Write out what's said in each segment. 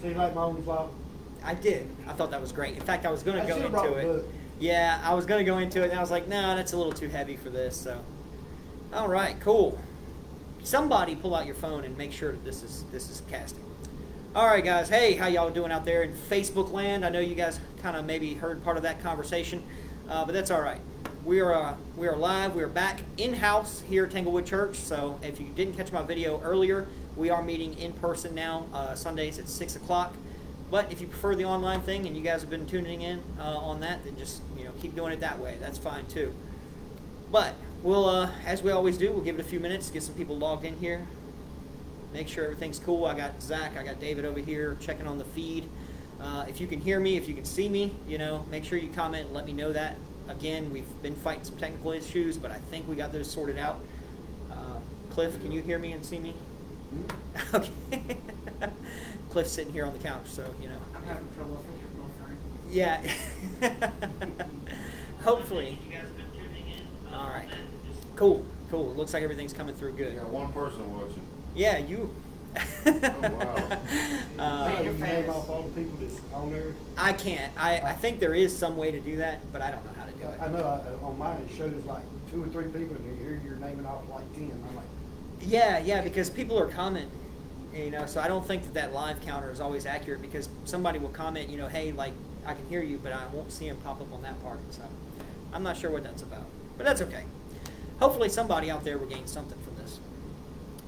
So you like my? I did. I thought that was great. In fact, I was going to go into it. book. Yeah, I was going to go into it, and I was like, no, that's a little too heavy for this. So, all right, cool. Somebody pull out your phone and make sure that this is this is casting. All right, guys. Hey, how y'all doing out there in Facebook land? I know you guys kind of maybe heard part of that conversation, uh, but that's all right. We are uh, we are live. We are back in house here at Tanglewood Church. So if you didn't catch my video earlier, we are meeting in person now uh, Sundays at six o'clock. But if you prefer the online thing and you guys have been tuning in uh, on that, then just you know keep doing it that way. That's fine too. But we'll, uh, as we always do, we'll give it a few minutes, get some people logged in here, make sure everything's cool. I got Zach, I got David over here checking on the feed. Uh, if you can hear me, if you can see me, you know, make sure you comment and let me know that. Again, we've been fighting some technical issues, but I think we got those sorted out. Uh, Cliff, can you hear me and see me? Okay. Cliff's sitting here on the couch, so you know. I'm having trouble with your phone. Yeah. Hopefully. All right. Cool. Cool. It looks like everything's coming through You good. got one person watching. Yeah, you. Oh, wow. Uh, So you name off all the people that's on there. I can't. I, I think there is some way to do that, but I don't know how to do it. I know I- on mine it shows like two or three people and here you're naming off like ten. I'm like, Yeah, yeah, because people are commenting, you know, so I don't think that that live counter is always accurate because somebody will comment, you know, hey, like, I can hear you, but I won't see him pop up on that part. So I'm not sure what that's about, but that's okay. Hopefully somebody out there will gain something from this.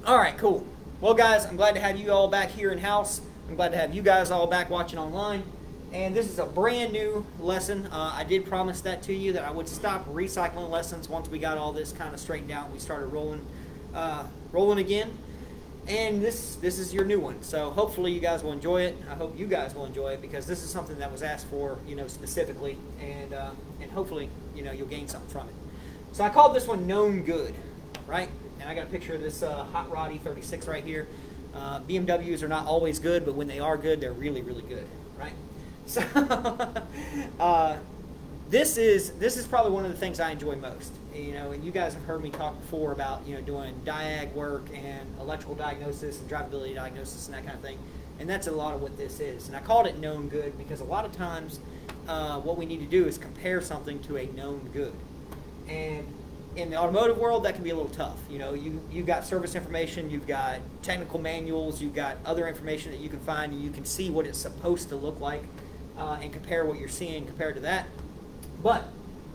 All right, cool. Well, guys, I'm glad to have you all back here in house. I'm glad to have you guys all back watching online. And this is a brand new lesson. Uh, I did promise that to you that I would stop recycling lessons once we got all this kind of straightened out. We started rolling, uh, rolling again. And this this is your new one. So hopefully you guys will enjoy it. I hope you guys will enjoy it because this is something that was asked for, you know, specifically, and uh, and hopefully you know you'll gain something from it. So I called this one known good, right? And I got a picture of this uh, Hot Rod E36 right here. Uh, BMWs are not always good, but when they are good, they're really, really good, right? So uh, this is this is probably one of the things I enjoy most. You know, and you guys have heard me talk before about you know doing diag work and electrical diagnosis and drivability diagnosis and that kind of thing. And that's a lot of what this is. And I called it known good because a lot of times uh, what we need to do is compare something to a known good. And in the automotive world, that can be a little tough. You know, you you've got service information, you've got technical manuals, you've got other information that you can find, and you can see what it's supposed to look like, uh, and compare what you're seeing compared to that. But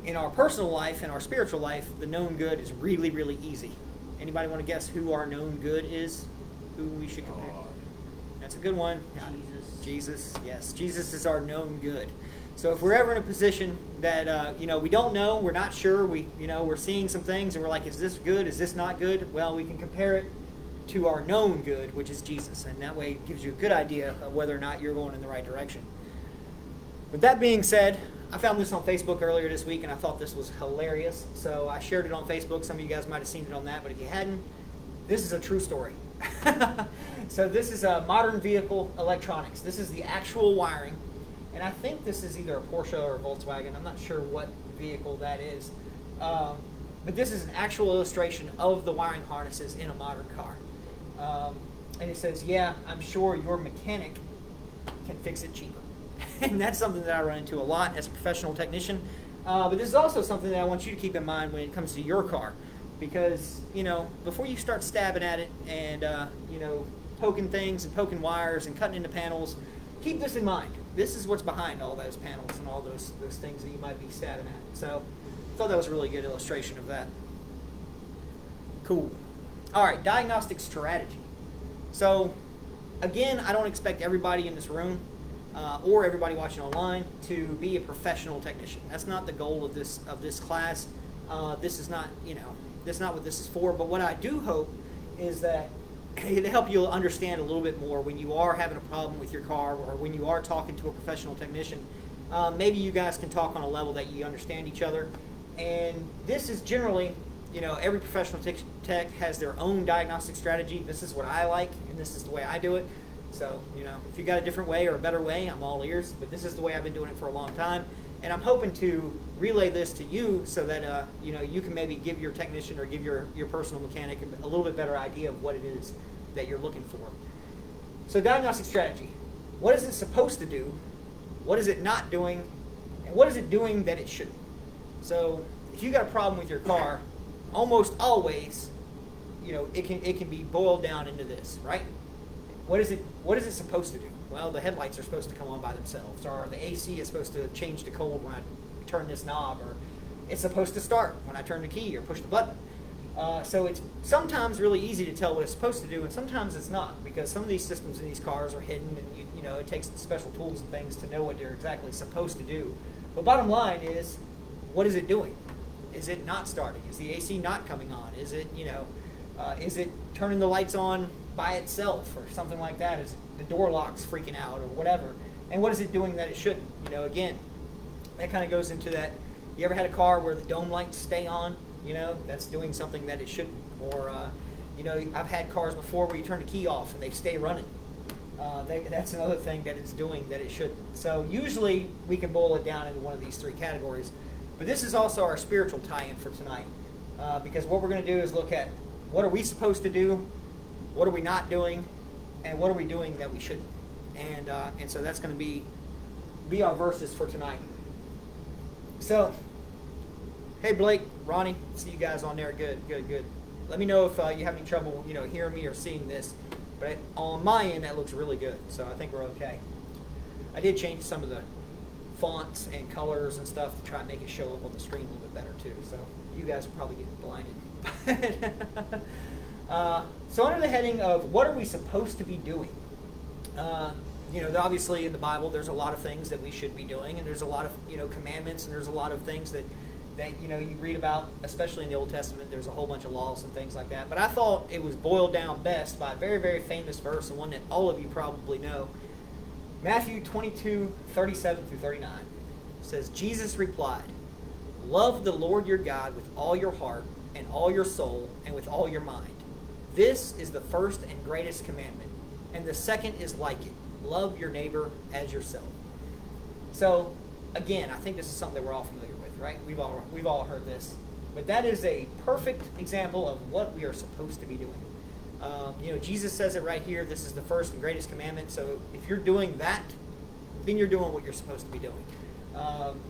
in our personal life and our spiritual life, the known good is really, really easy. Anybody want to guess who our known good is? Who we should compare? God. That's a good one. Jesus. Jesus, yes. Jesus is our known good. So if we're ever in a position that uh, you know we don't know, we're not sure, we you know we're seeing some things and we're like, is this good? Is this not good? Well, we can compare it to our known good, which is Jesus, and that way it gives you a good idea of whether or not you're going in the right direction. With that being said, I found this on Facebook earlier this week and I thought this was hilarious. So I shared it on Facebook. Some of you guys might have seen it on that, but if you hadn't, this is a true story. so this is a modern vehicle electronics. This is the actual wiring. And I think this is either a Porsche or a Volkswagen. I'm not sure what vehicle that is. Um, but this is an actual illustration of the wiring harnesses in a modern car. Um, and it says, yeah, I'm sure your mechanic can fix it cheaper. and that's something that I run into a lot as a professional technician. Uh, but this is also something that I want you to keep in mind when it comes to your car. Because, you know, before you start stabbing at it and, uh, you know, poking things and poking wires and cutting into panels, keep this in mind. This is what's behind all those panels and all those, those things that you might be stabbing at. So I thought that was a really good illustration of that. Cool. All right, diagnostic strategy. So, again, I don't expect everybody in this room uh, or everybody watching online to be a professional technician. That's not the goal of this of this class. Uh, this is not, you know, this is not what this is for. But what I do hope is that it'll help you understand a little bit more when you are having a problem with your car or when you are talking to a professional technician. Uh, maybe you guys can talk on a level that you understand each other. And this is generally, you know, every professional tech, tech has their own diagnostic strategy. This is what I like, and this is the way I do it. So, you know, if you got a different way or a better way, I'm all ears. But this is the way I've been doing it for a long time. And I'm hoping to relay this to you so that, uh, you know, you can maybe give your technician or give your, your personal mechanic a little bit better idea of what it is that you're looking for. So diagnostic strategy. what is it supposed to do? What is it not doing? And what is it doing that it shouldn't? So if you got a problem with your car, almost always, you know, it can it can be boiled down into this, right? What is it what is it supposed to do? Well, the headlights are supposed to come on by themselves, or the AC is supposed to change to cold when I turn this knob, or it's supposed to start when I turn the key or push the button. Uh, so it's sometimes really easy to tell what it's supposed to do, and sometimes it's not because some of these systems in these cars are hidden, and you, you know it takes special tools and things to know what they're exactly supposed to do. But bottom line is, what is it doing? Is it not starting? Is the AC not coming on? Is it you know, uh, is it turning the lights on by itself or something like that? Is the door locks freaking out or whatever? And what is it doing that it shouldn't? You know, again, that kind of goes into that. You ever had a car where the dome lights stay on? You know, that's doing something that it shouldn't. Or, uh, you know, I've had cars before where you turn the key off and they stay running. Uh, they, that's another thing that it's doing that it shouldn't. So usually we can boil it down into one of these three categories. But this is also our spiritual tie-in for tonight. Uh, because what we're going to do is look at what are we supposed to do, what are we not doing, and what are we doing that we shouldn't. And, uh, and so that's going to be, be our verses for tonight. So, hey Blake, Ronnie, see you guys on there. Good, good, good. Let me know if uh, you have any trouble, you know, hearing me or seeing this. But on my end, that looks really good. So I think we're okay. I did change some of the fonts and colors and stuff to try and make it show up on the screen a little bit better too. So you guys are probably getting blinded. uh, so under the heading of what are we supposed to be doing? Uh, you know, obviously in the Bible, there's a lot of things that we should be doing, and there's a lot of you know commandments, and there's a lot of things that that you know you read about, especially in the Old Testament. There's a whole bunch of laws and things like that. But I thought it was boiled down best by a very very famous verse, and one that all of you probably know. Matthew 22, 37 through 39 says, Jesus replied, Love the Lord your God with all your heart and all your soul and with all your mind. This is the first and greatest commandment. And the second is like it love your neighbor as yourself. So, again, I think this is something that we're all familiar with, right? We've all, we've all heard this. But that is a perfect example of what we are supposed to be doing. Um, you know, Jesus says it right here. This is the first and greatest commandment. So if you're doing that, then you're doing what you're supposed to be doing. Um,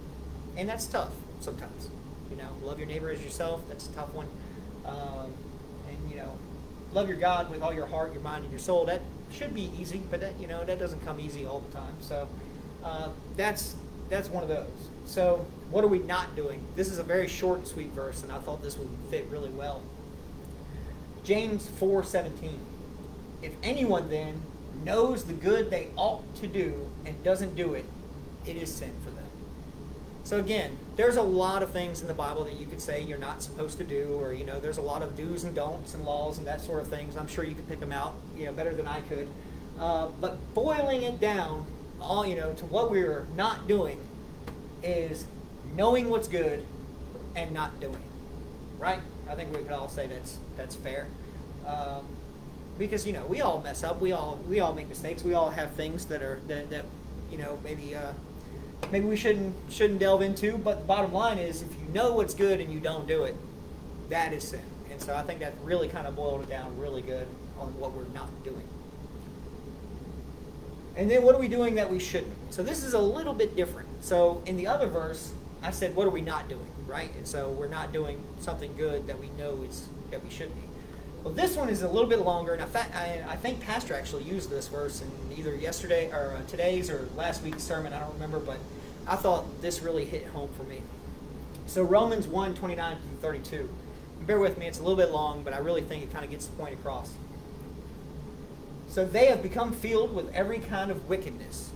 and that's tough sometimes. You know, love your neighbor as yourself. That's a tough one. Um, love your God with all your heart, your mind, and your soul. That should be easy, but that you know that doesn't come easy all the time. So uh, that's that's one of those. So what are we not doing? This is a very short and sweet verse, and I thought this would fit really well. James 4:17. If anyone then knows the good they ought to do and doesn't do it, it is sin for them. So again, there's a lot of things in the Bible that you could say you're not supposed to do, or you know, there's a lot of do's and don'ts and laws and that sort of things. I'm sure you could pick them out, you know, better than I could. Uh, but boiling it down, all you know, to what we're not doing, is knowing what's good and not doing it. Right? I think we could all say that's that's fair. Um, because you know we all mess up, we all we all make mistakes, we all have things that are that, that you know maybe uh, maybe we shouldn't shouldn't delve into. But the bottom line is, if you know what's good and you don't do it, that is sin. And so I think that really kind of boiled it down really good on what we're not doing. And then what are we doing that we shouldn't? So this is a little bit different. So in the other verse, I said, what are we not doing, right? And so we're not doing something good that we know is that we should be. Well, this one is a little bit longer, and I, fa- I, I think Pastor actually used this verse in either yesterday or uh, today's or last week's sermon. I don't remember, but I thought this really hit home for me. So Romans 1, 29 through 32. Bear with me, it's a little bit long, but I really think it kind of gets the point across. So they have become filled with every kind of wickedness,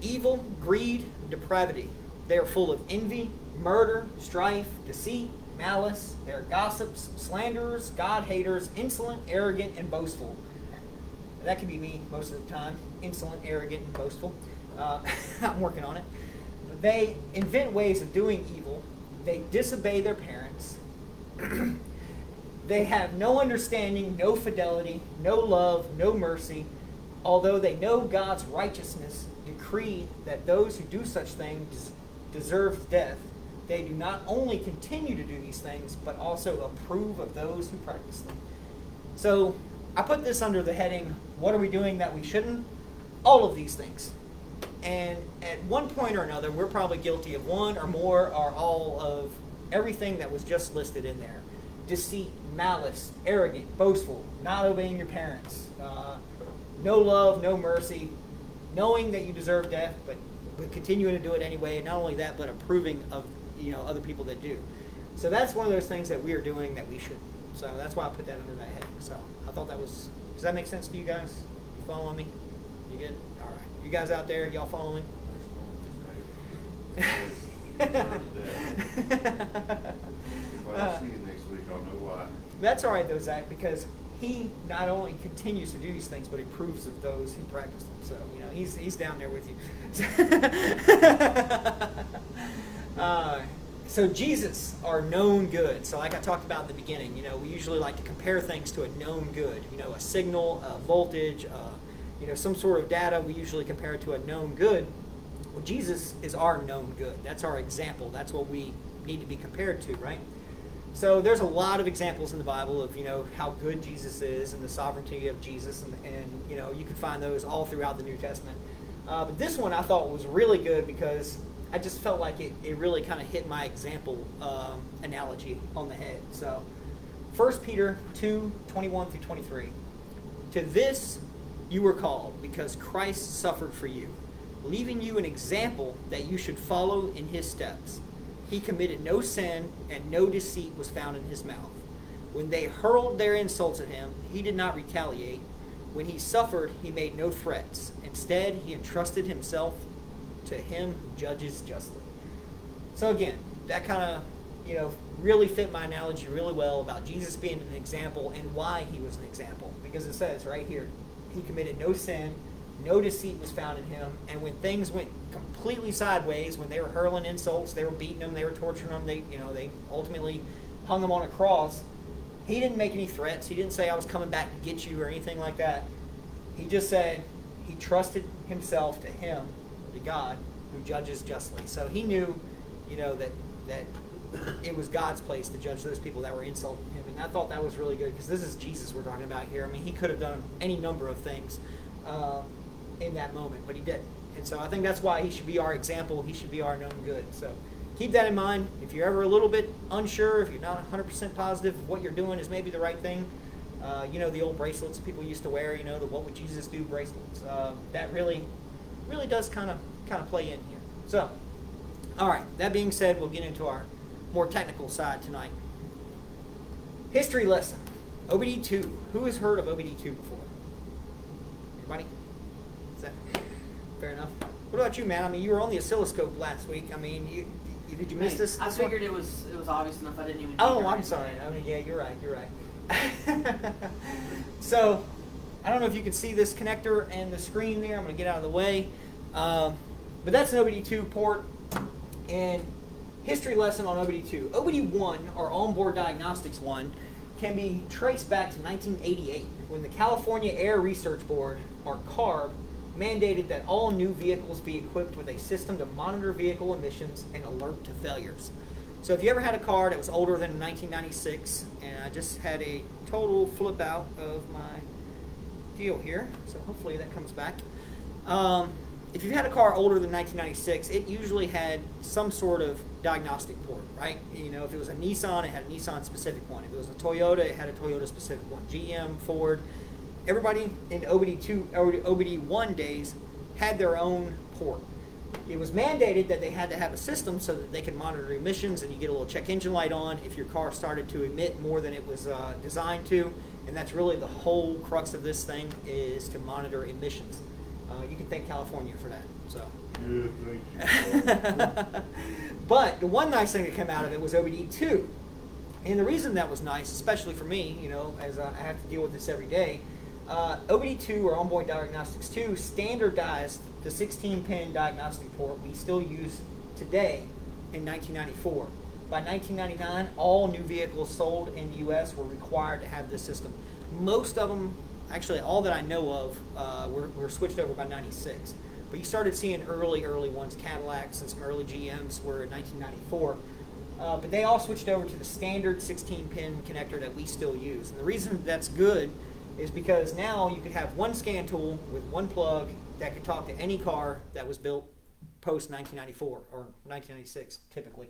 evil, greed, depravity. They are full of envy, murder, strife, deceit, malice. They are gossips, slanderers, God haters, insolent, arrogant, and boastful. That could be me most of the time. Insolent, arrogant, and boastful. Uh, I'm working on it. They invent ways of doing evil. They disobey their parents. they have no understanding, no fidelity, no love, no mercy. Although they know God's righteousness decree that those who do such things deserve death, they do not only continue to do these things, but also approve of those who practice them. So I put this under the heading, what are we doing that we shouldn't? all of these things. And at one point or another, we're probably guilty of one or more or all of everything that was just listed in there deceit, malice, arrogant, boastful, not obeying your parents, uh, no love, no mercy, knowing that you deserve death, but, but continuing to do it anyway. And not only that, but approving of you know other people that do. So that's one of those things that we are doing that we should. So that's why I put that under that heading. So I thought that was. Does that make sense to you guys? You following me? You good? All right. You guys out there, y'all following me? If I see you next week, I'll know why. That's all right though, Zach, because he not only continues to do these things, but he proves of those who practice them. So you know, he's he's down there with you. uh, so Jesus, our known good. So like I talked about in the beginning, you know, we usually like to compare things to a known good. You know, a signal, a voltage, uh, you know, some sort of data. We usually compare it to a known good. Well, Jesus is our known good. That's our example. That's what we need to be compared to, right? So there's a lot of examples in the Bible of you know how good Jesus is and the sovereignty of Jesus, and, and you know you can find those all throughout the New Testament. Uh, but this one I thought was really good because I just felt like it, it really kind of hit my example um, analogy on the head. So 1 Peter 2, 21 through 23. To this you were called because Christ suffered for you, leaving you an example that you should follow in his steps. He committed no sin, and no deceit was found in his mouth. When they hurled their insults at him, he did not retaliate. When he suffered, he made no threats. Instead, he entrusted himself to him who judges justly. So again, that kind of, you know, really fit my analogy really well about Jesus being an example and why he was an example. Because it says right here, he committed no sin, no deceit was found in him, and when things went completely sideways, when they were hurling insults, they were beating him, they were torturing him, they, you know, they ultimately hung him on a cross. He didn't make any threats. He didn't say I was coming back to get you or anything like that. He just said he trusted himself to him, to God, who judges justly. So he knew, you know, that that it was God's place to judge those people that were insulting him. I thought that was really good because this is Jesus we're talking about here. I mean, he could have done any number of things uh, in that moment, but he didn't. And so I think that's why he should be our example. He should be our known good. So keep that in mind. If you're ever a little bit unsure, if you're not 100% positive what you're doing is maybe the right thing, uh, you know, the old bracelets people used to wear, you know, the What Would Jesus Do bracelets. Uh, that really, really does kind of kind of play in here. So, all right, that being said, we'll get into our more technical side tonight. History lesson. OBD2. Who has heard of OBD2 before? Anybody? Is that fair enough? What about you, man? I mean, you were on the oscilloscope last week. I mean, you, you did you miss this? I figured it was it was obvious enough. I didn't even. Oh, I'm sorry. I mean, yeah, you're right. You're right. so, I don't know if you can see this connector and the screen there. I'm going to get out of the way. Um, but that's an OBD2 port. And history lesson on OBD2. OBD1, or onboard diagnostics one, can be traced back to 1988 when the California Air Research Board, or CARB, mandated that all new vehicles be equipped with a system to monitor vehicle emissions and alert to failures. So if you ever had a car that was older than 1996, and I just had a total flip out of my deal here, so hopefully that comes back. Um, if you've had a car older than 1996, it usually had some sort of diagnostic port, right? You know, if it was a Nissan, it had a Nissan specific one. If it was a Toyota, it had a Toyota specific one. GM, Ford, everybody in OBD2 or OBD1 days had their own port. It was mandated that they had to have a system so that they could monitor emissions and you get a little check engine light on if your car started to emit more than it was uh, designed to. And that's really the whole crux of this thing is to monitor emissions. Uh, you can thank California for that. So. Yeah, thank you. but the one nice thing that came out of it was OBD2. And the reason that was nice, especially for me, you know, as I have to deal with this every day, uh, OBD2 or Onboard Diagnostics 2 standardized the 16-pin diagnostic port we still use today in 1994. By 1999, all new vehicles sold in the U.S. were required to have this system. Most of them, actually all that I know of, uh, were, were switched over by 96. But you started seeing early, early ones, Cadillacs and some early GMs were in 1994. Uh, but they all switched over to the standard 16-pin connector that we still use. And the reason that's good is because now you could have one scan tool with one plug that could talk to any car that was built post 1994 or 1996 typically.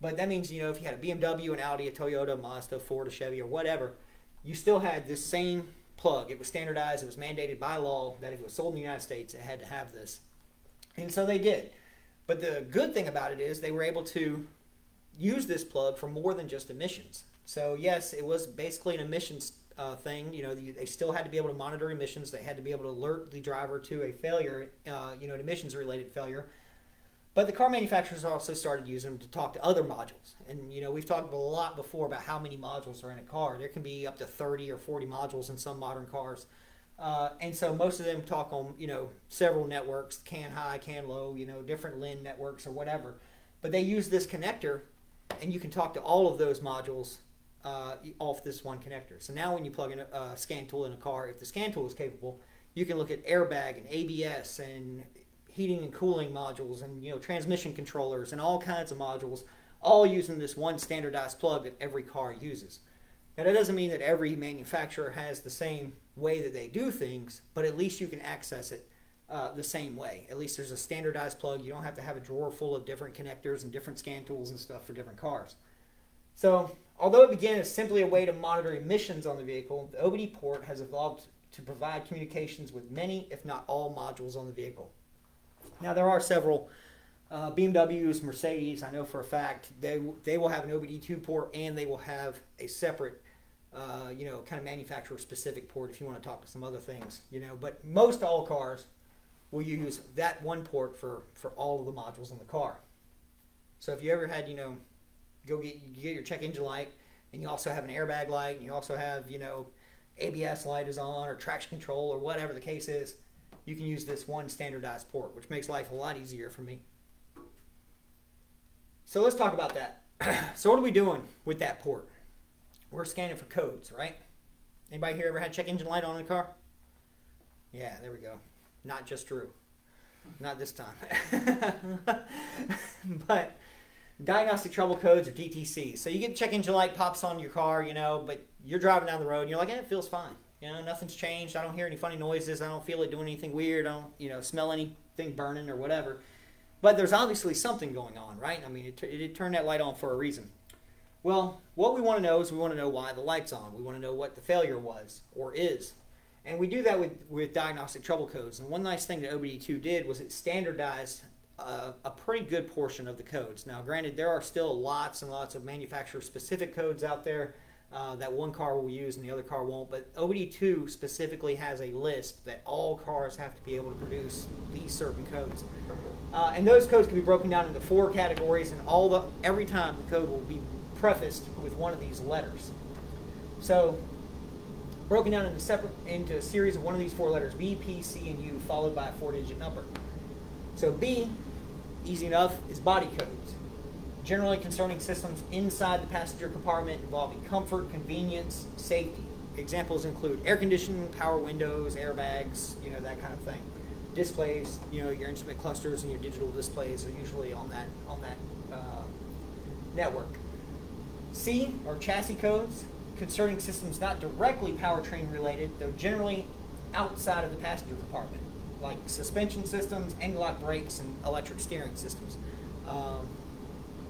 But that means, you know, if you had a BMW, an Audi, a Toyota, Mazda, Ford, a Chevy, or whatever, you still had this same plug. It was standardized, it was mandated by law that if it was sold in the United States, it had to have this. And so they did. But the good thing about it is they were able to use this plug for more than just emissions. So, yes, it was basically an emissions uh, thing. You know, they still had to be able to monitor emissions. They had to be able to alert the driver to a failure, uh, you know, an emissions-related failure. But the car manufacturers also started using them to talk to other modules. And, you know, we've talked a lot before about how many modules are in a car. There can be up to 30 or 40 modules in some modern cars. Uh, and so most of them talk on, you know, several networks, CAN high, CAN low, you know, different LIN networks or whatever. But they use this connector, and you can talk to all of those modules uh, off this one connector. So now when you plug in a, a scan tool in a car, if the scan tool is capable, you can look at airbag and ABS and heating and cooling modules and you know transmission controllers and all kinds of modules all using this one standardized plug that every car uses. Now that doesn't mean that every manufacturer has the same way that they do things, but at least you can access it uh, the same way. At least there's a standardized plug. You don't have to have a drawer full of different connectors and different scan tools and stuff for different cars. So although it began as simply a way to monitor emissions on the vehicle, the OBD port has evolved to provide communications with many, if not all, modules on the vehicle. Now there are several uh, BMWs, Mercedes. I know for a fact they they will have an OBD2 port and they will have a separate, uh, you know, kind of manufacturer specific port if you want to talk to some other things, you know. But most all cars will use that one port for for all of the modules in the car. So if you ever had, you know, go get you get your check engine light, and you also have an airbag light, and you also have, you know, ABS light is on or traction control or whatever the case is you can use this one standardized port, which makes life a lot easier for me. So let's talk about that. so what are we doing with that port? We're scanning for codes, right? Anybody here ever had check engine light on in a car? Yeah, there we go. Not just Drew. Not this time. but diagnostic trouble codes or DTC. So you get check engine light pops on your car, you know, but you're driving down the road and you're like, eh, it feels fine. You know, nothing's changed. I don't hear any funny noises. I don't feel it doing anything weird. I don't, you know, smell anything burning or whatever. But there's obviously something going on, right? I mean, it, it, it turned that light on for a reason. Well, what we want to know is we want to know why the light's on. We want to know what the failure was or is. And we do that with, with diagnostic trouble codes. And one nice thing that OBD2 did was it standardized uh, a pretty good portion of the codes. Now, granted, there are still lots and lots of manufacturer specific codes out there uh, that one car will use and the other car won't. But OBD2 specifically has a list that all cars have to be able to produce these certain codes. Uh, and those codes can be broken down into four categories, and all the every time the code will be prefaced with one of these letters. So, broken down into separate into a series of one of these four letters: B, P, C, and U, followed by a four-digit number. So B, easy enough, is body codes generally concerning systems inside the passenger compartment involving comfort, convenience, safety. Examples include air conditioning, power windows, airbags, you know, that kind of thing. Displays, you know, your instrument clusters and your digital displays are usually on that on that uh, network. C are chassis codes concerning systems not directly powertrain related, though generally outside of the passenger compartment, like suspension systems, anti-lock brakes, and electric steering systems. Um,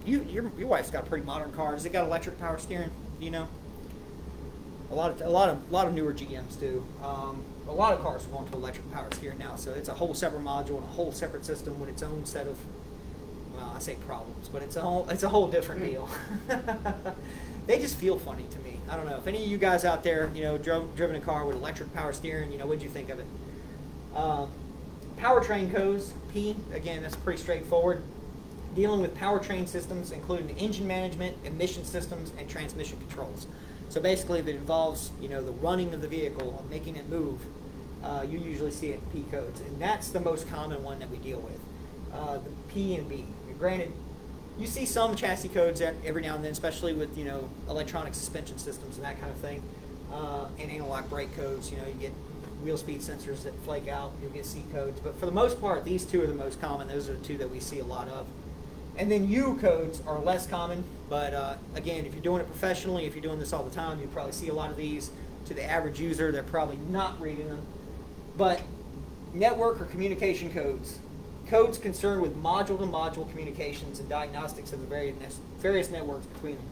you your, your wife's got a pretty modern car. Has it got electric power steering? You know? A lot of a lot of a lot of newer GMs do. Um, a lot of cars are going to electric power steering now, so it's a whole separate module and a whole separate system with its own set of well, I say problems, but it's a whole it's a whole different deal. they just feel funny to me. I don't know if any of you guys out there, you know, drove, driven a car with electric power steering, you know, what'd you think of it? Uh, powertrain codes, P, again, that's pretty straightforward dealing with powertrain systems, including engine management, emission systems, and transmission controls. So basically, it involves you know the running of the vehicle, making it move, uh, you usually see it in P codes, and that's the most common one that we deal with. Uh, the P and B. Granted, you see some chassis codes every now and then, especially with you know electronic suspension systems and that kind of thing, uh, and anti-lock brake codes. You know, you get wheel speed sensors that flake out. You'll get C codes, but for the most part, these two are the most common. Those are the two that we see a lot of. And then U codes are less common, but uh, again, if you're doing it professionally, if you're doing this all the time, you probably see a lot of these. to the average user, they're probably not reading them. But network or communication codes, codes concerned with module-to-module communications and diagnostics of the various, various networks between them.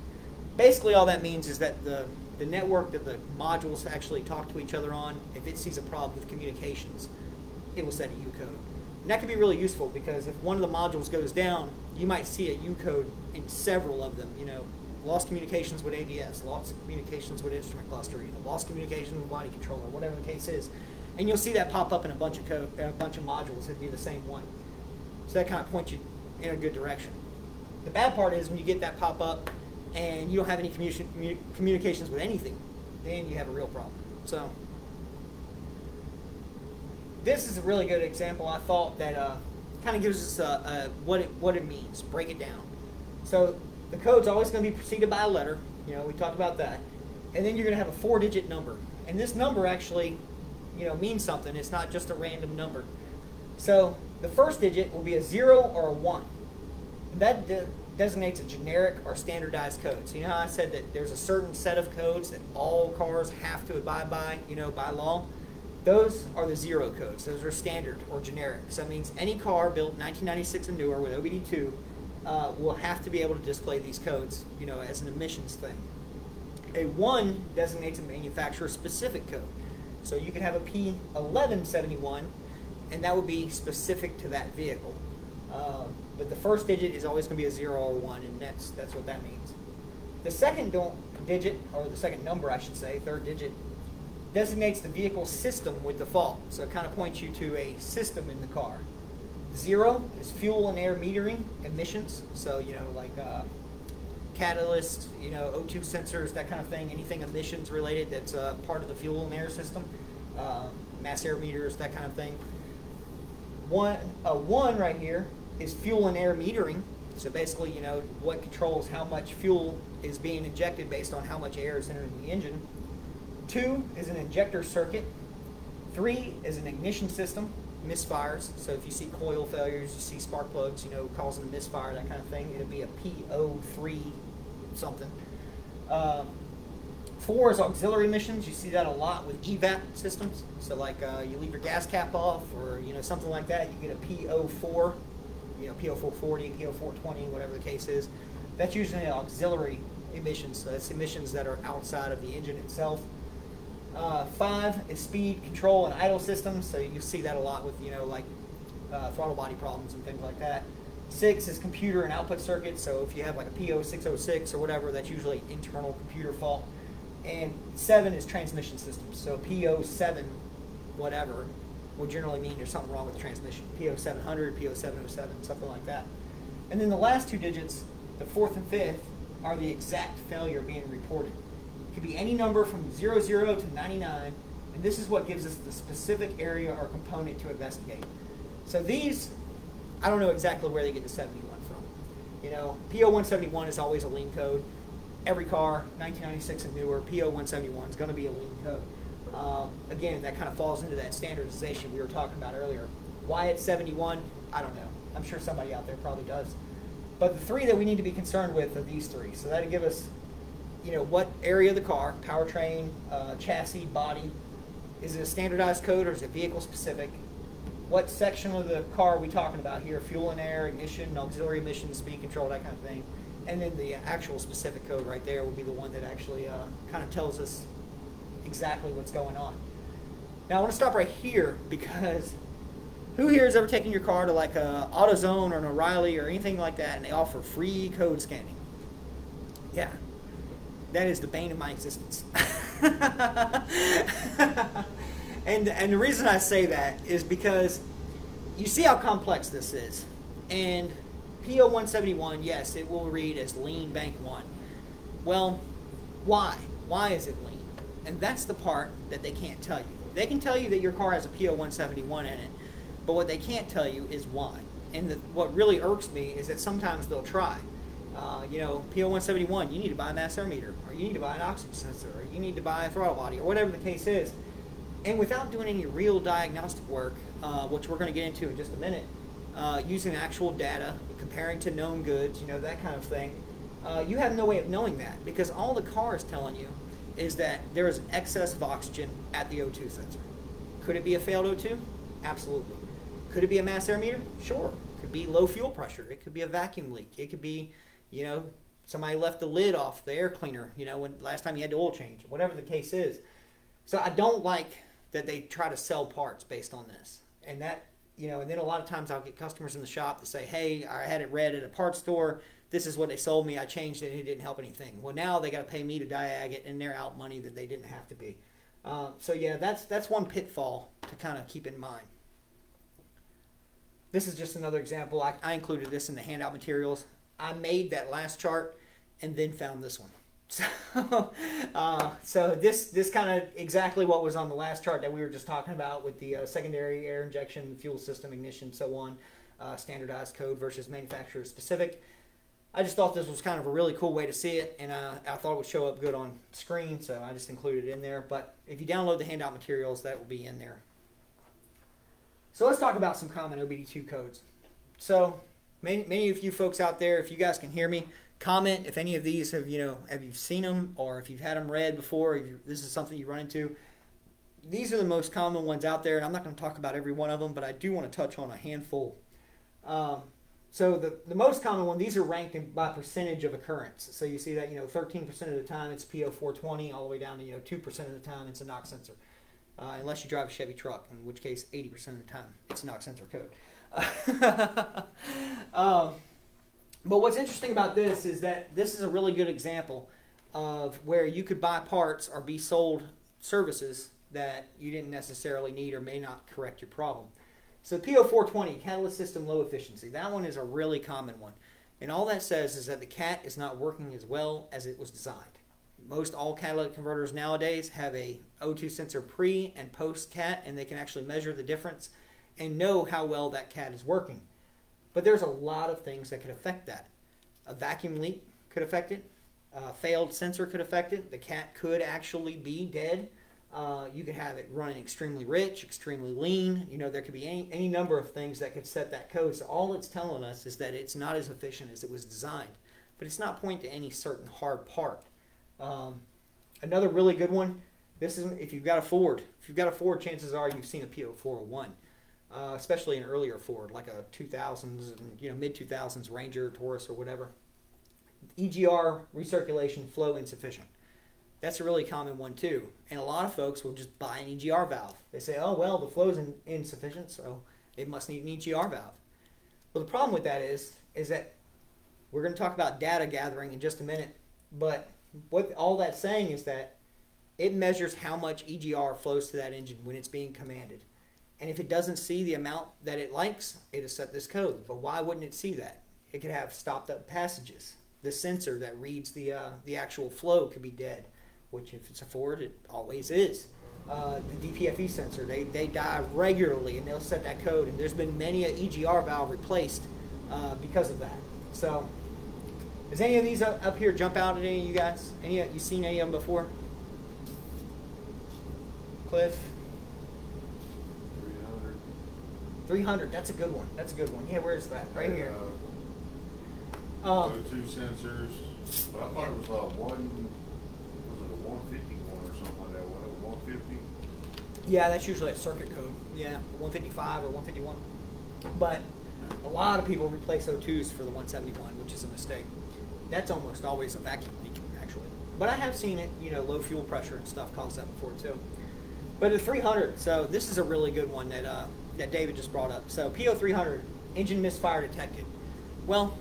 Basically, all that means is that the, the network that the modules actually talk to each other on, if it sees a problem with communications, it will set a U code. And that can be really useful because if one of the modules goes down, you might see a U code in several of them. You know, lost communications with ABS, lost communications with instrument cluster, you know, lost communications with body controller, whatever the case is. And you'll see that pop up in a bunch of code, a bunch of modules. It'd be the same one. So that kind of points you in a good direction. The bad part is when you get that pop up and you don't have any commu- commu- communications with anything, then you have a real problem. So this is a really good example. I thought that uh, kind of gives us a, a, what it what it means. Break it down. So the code's always going to be preceded by a letter. You know, we talked about that, and then you're going to have a four-digit number, and this number actually, you know, means something. It's not just a random number. So the first digit will be a zero or a one. That de- designates a generic or standardized code. So you know I said that there's a certain set of codes that all cars have to abide by, you know, by law. Those are the zero codes. Those are standard or generic. So that means any car built 1996 and newer with OBD2 uh, will have to be able to display these codes, you know, as an emissions thing. A one designates a manufacturer-specific code. So you can have a P1171, and that would be specific to that vehicle. Uh, but the first digit is always going to be a zero or one, and that's that's what that means. The second digit, or the second number, I should say, third digit, designates the vehicle system with default. So it kind of points you to a system in the car. Zero is fuel and air metering emissions. So, you know, like uh, catalyst, you know, O2 sensors, that kind of thing, anything emissions related that's uh, part of the fuel and air system, uh, mass air meters, that kind of thing. One, uh, one right here is fuel and air metering. So basically, you know, what controls how much fuel is being injected based on how much air is entering the engine. Two is an injector circuit. Three is an ignition system, misfires. So if you see coil failures, you see spark plugs, you know, causing a misfire, that kind of thing, it'll be a PO3 something. Um, four is auxiliary emissions. You see that a lot with EVAP systems. So like uh, you leave your gas cap off or, you know, something like that, you get a PO4, you know, PO440, PO420, whatever the case is. That's usually an auxiliary emissions. So that's emissions that are outside of the engine itself. Uh, five is speed control and idle systems, so you see that a lot with you know like uh, throttle body problems and things like that. Six is computer and output circuits, so if you have like a PO606 or whatever, that's usually internal computer fault. And seven is transmission systems, so PO7 whatever would generally mean there's something wrong with the transmission. PO700, PO707, something like that. And then the last two digits, the fourth and fifth, are the exact failure being reported. It could be any number from 00 to 99, and this is what gives us the specific area or component to investigate. So these, I don't know exactly where they get the 71 from. You know, PO171 is always a lean code. Every car, 1996 and newer, PO171 is going to be a lean code. Um, again, that kind of falls into that standardization we were talking about earlier. Why it's 71, I don't know. I'm sure somebody out there probably does. But the three that we need to be concerned with are these three. So that'll give us, you know, what area of the car, powertrain, uh, chassis, body. Is it a standardized code or is it vehicle specific? What section of the car are we talking about here? Fuel and air, ignition, auxiliary emissions, speed control, that kind of thing. And then the actual specific code right there will be the one that actually uh, kind of tells us exactly what's going on. Now I want to stop right here because who here has ever taken your car to like a AutoZone or an O'Reilly or anything like that and they offer free code scanning? Yeah. That is the bane of my existence. and and the reason I say that is because you see how complex this is. And PO 171, yes, it will read as lean bank 1. Well, why? Why is it lean? And that's the part that they can't tell you. They can tell you that your car has a PO 171 in it, but what they can't tell you is why. And the, what really irks me is that sometimes they'll try. Uh, you know, PO 171, you need to buy a mass air meter, or you need to buy an oxygen sensor, or you need to buy a throttle body, or whatever the case is. And without doing any real diagnostic work, uh, which we're going to get into in just a minute, uh, using actual data, comparing to known goods, you know, that kind of thing, uh, you have no way of knowing that because all the car is telling you is that there is excess of oxygen at the O2 sensor. Could it be a failed O2? Absolutely. Could it be a mass air meter? Sure. Could be low fuel pressure. It could be a vacuum leak. It could be, you know, somebody left the lid off the air cleaner, you know, when last time you had the oil change, whatever the case is. So I don't like that they try to sell parts based on this. And that, you know, and then a lot of times I'll get customers in the shop that say, hey, I had it read at a parts store. This is what they sold me. I changed it and it didn't help anything. Well, now they got to pay me to diag it and they're out money that they didn't have to be. Um, so yeah, that's that's one pitfall to kind of keep in mind. This is just another example. I, I included this in the handout materials. I made that last chart and then found this one. So, uh, so this this kind of exactly what was on the last chart that we were just talking about with the uh, secondary air injection, fuel system, ignition, so on, uh, standardized code versus manufacturer specific. I just thought this was kind of a really cool way to see it, and uh, I thought it would show up good on screen, so I just included it in there. But if you download the handout materials, that will be in there. So let's talk about some common OBD2 codes. So many, many of you folks out there, if you guys can hear me, comment if any of these have you know have you seen them or if you've had them read before. If you, this is something you run into. These are the most common ones out there, and I'm not going to talk about every one of them, but I do want to touch on a handful. Um, so the, the most common one, these are ranked in, by percentage of occurrence. So you see that, you know, 13% of the time it's PO420, all the way down to, you know, 2% of the time it's a NOx sensor. Uh, unless you drive a Chevy truck, in which case 80% of the time it's a NOx sensor code. um, but what's interesting about this is that this is a really good example of where you could buy parts or be sold services that you didn't necessarily need or may not correct your problem. So PO420, catalyst system low efficiency, that one is a really common one. And all that says is that the CAT is not working as well as it was designed. Most all catalytic converters nowadays have a O2 sensor pre and post CAT, and they can actually measure the difference and know how well that CAT is working. But there's a lot of things that could affect that. A vacuum leak could affect it. A failed sensor could affect it. The cat could actually be dead. Uh, you could have it running extremely rich, extremely lean. You know, there could be any, any number of things that could set that code. So all it's telling us is that it's not as efficient as it was designed. But it's not pointing to any certain hard part. Um, another really good one, this is if you've got a Ford. If you've got a Ford, chances are you've seen a PO401 uh, especially an earlier Ford, like a 2000s and you know mid 2000s Ranger, Taurus, or whatever. EGR recirculation flow insufficient. That's a really common one too, and a lot of folks will just buy an EGR valve. They say, "Oh well, the flow's in, insufficient, so it must need an EGR valve." Well, the problem with that is, is that we're going to talk about data gathering in just a minute, but what all that's saying is that it measures how much EGR flows to that engine when it's being commanded. And if it doesn't see the amount that it likes, it'll set this code. But why wouldn't it see that? It could have stopped up passages. The sensor that reads the, uh, the actual flow could be dead, which if it's a Ford, it always is. Uh, the DPFE sensor, they, they die regularly and they'll set that code. And there's been many a EGR valve replaced uh, because of that. So, does any of these up, up here jump out at any of you guys? Any you seen any of them before? Cliff? 300, that's a good one. That's a good one. Yeah, where's that? Right here. Uh, Um, Two sensors, but I thought it was uh one, was it a one fifty one or something like that, what, a one fifty? yeah, that's usually a circuit code. Yeah, 155 or 151. But a lot of people replace O2s for the 171, which is a mistake. That's almost always a vacuum leak, actually. But I have seen it, you know, low fuel pressure and stuff cause that before too. But the 300, so this is a really good one that uh, that David just brought up. So PO300, engine misfire detected. Well,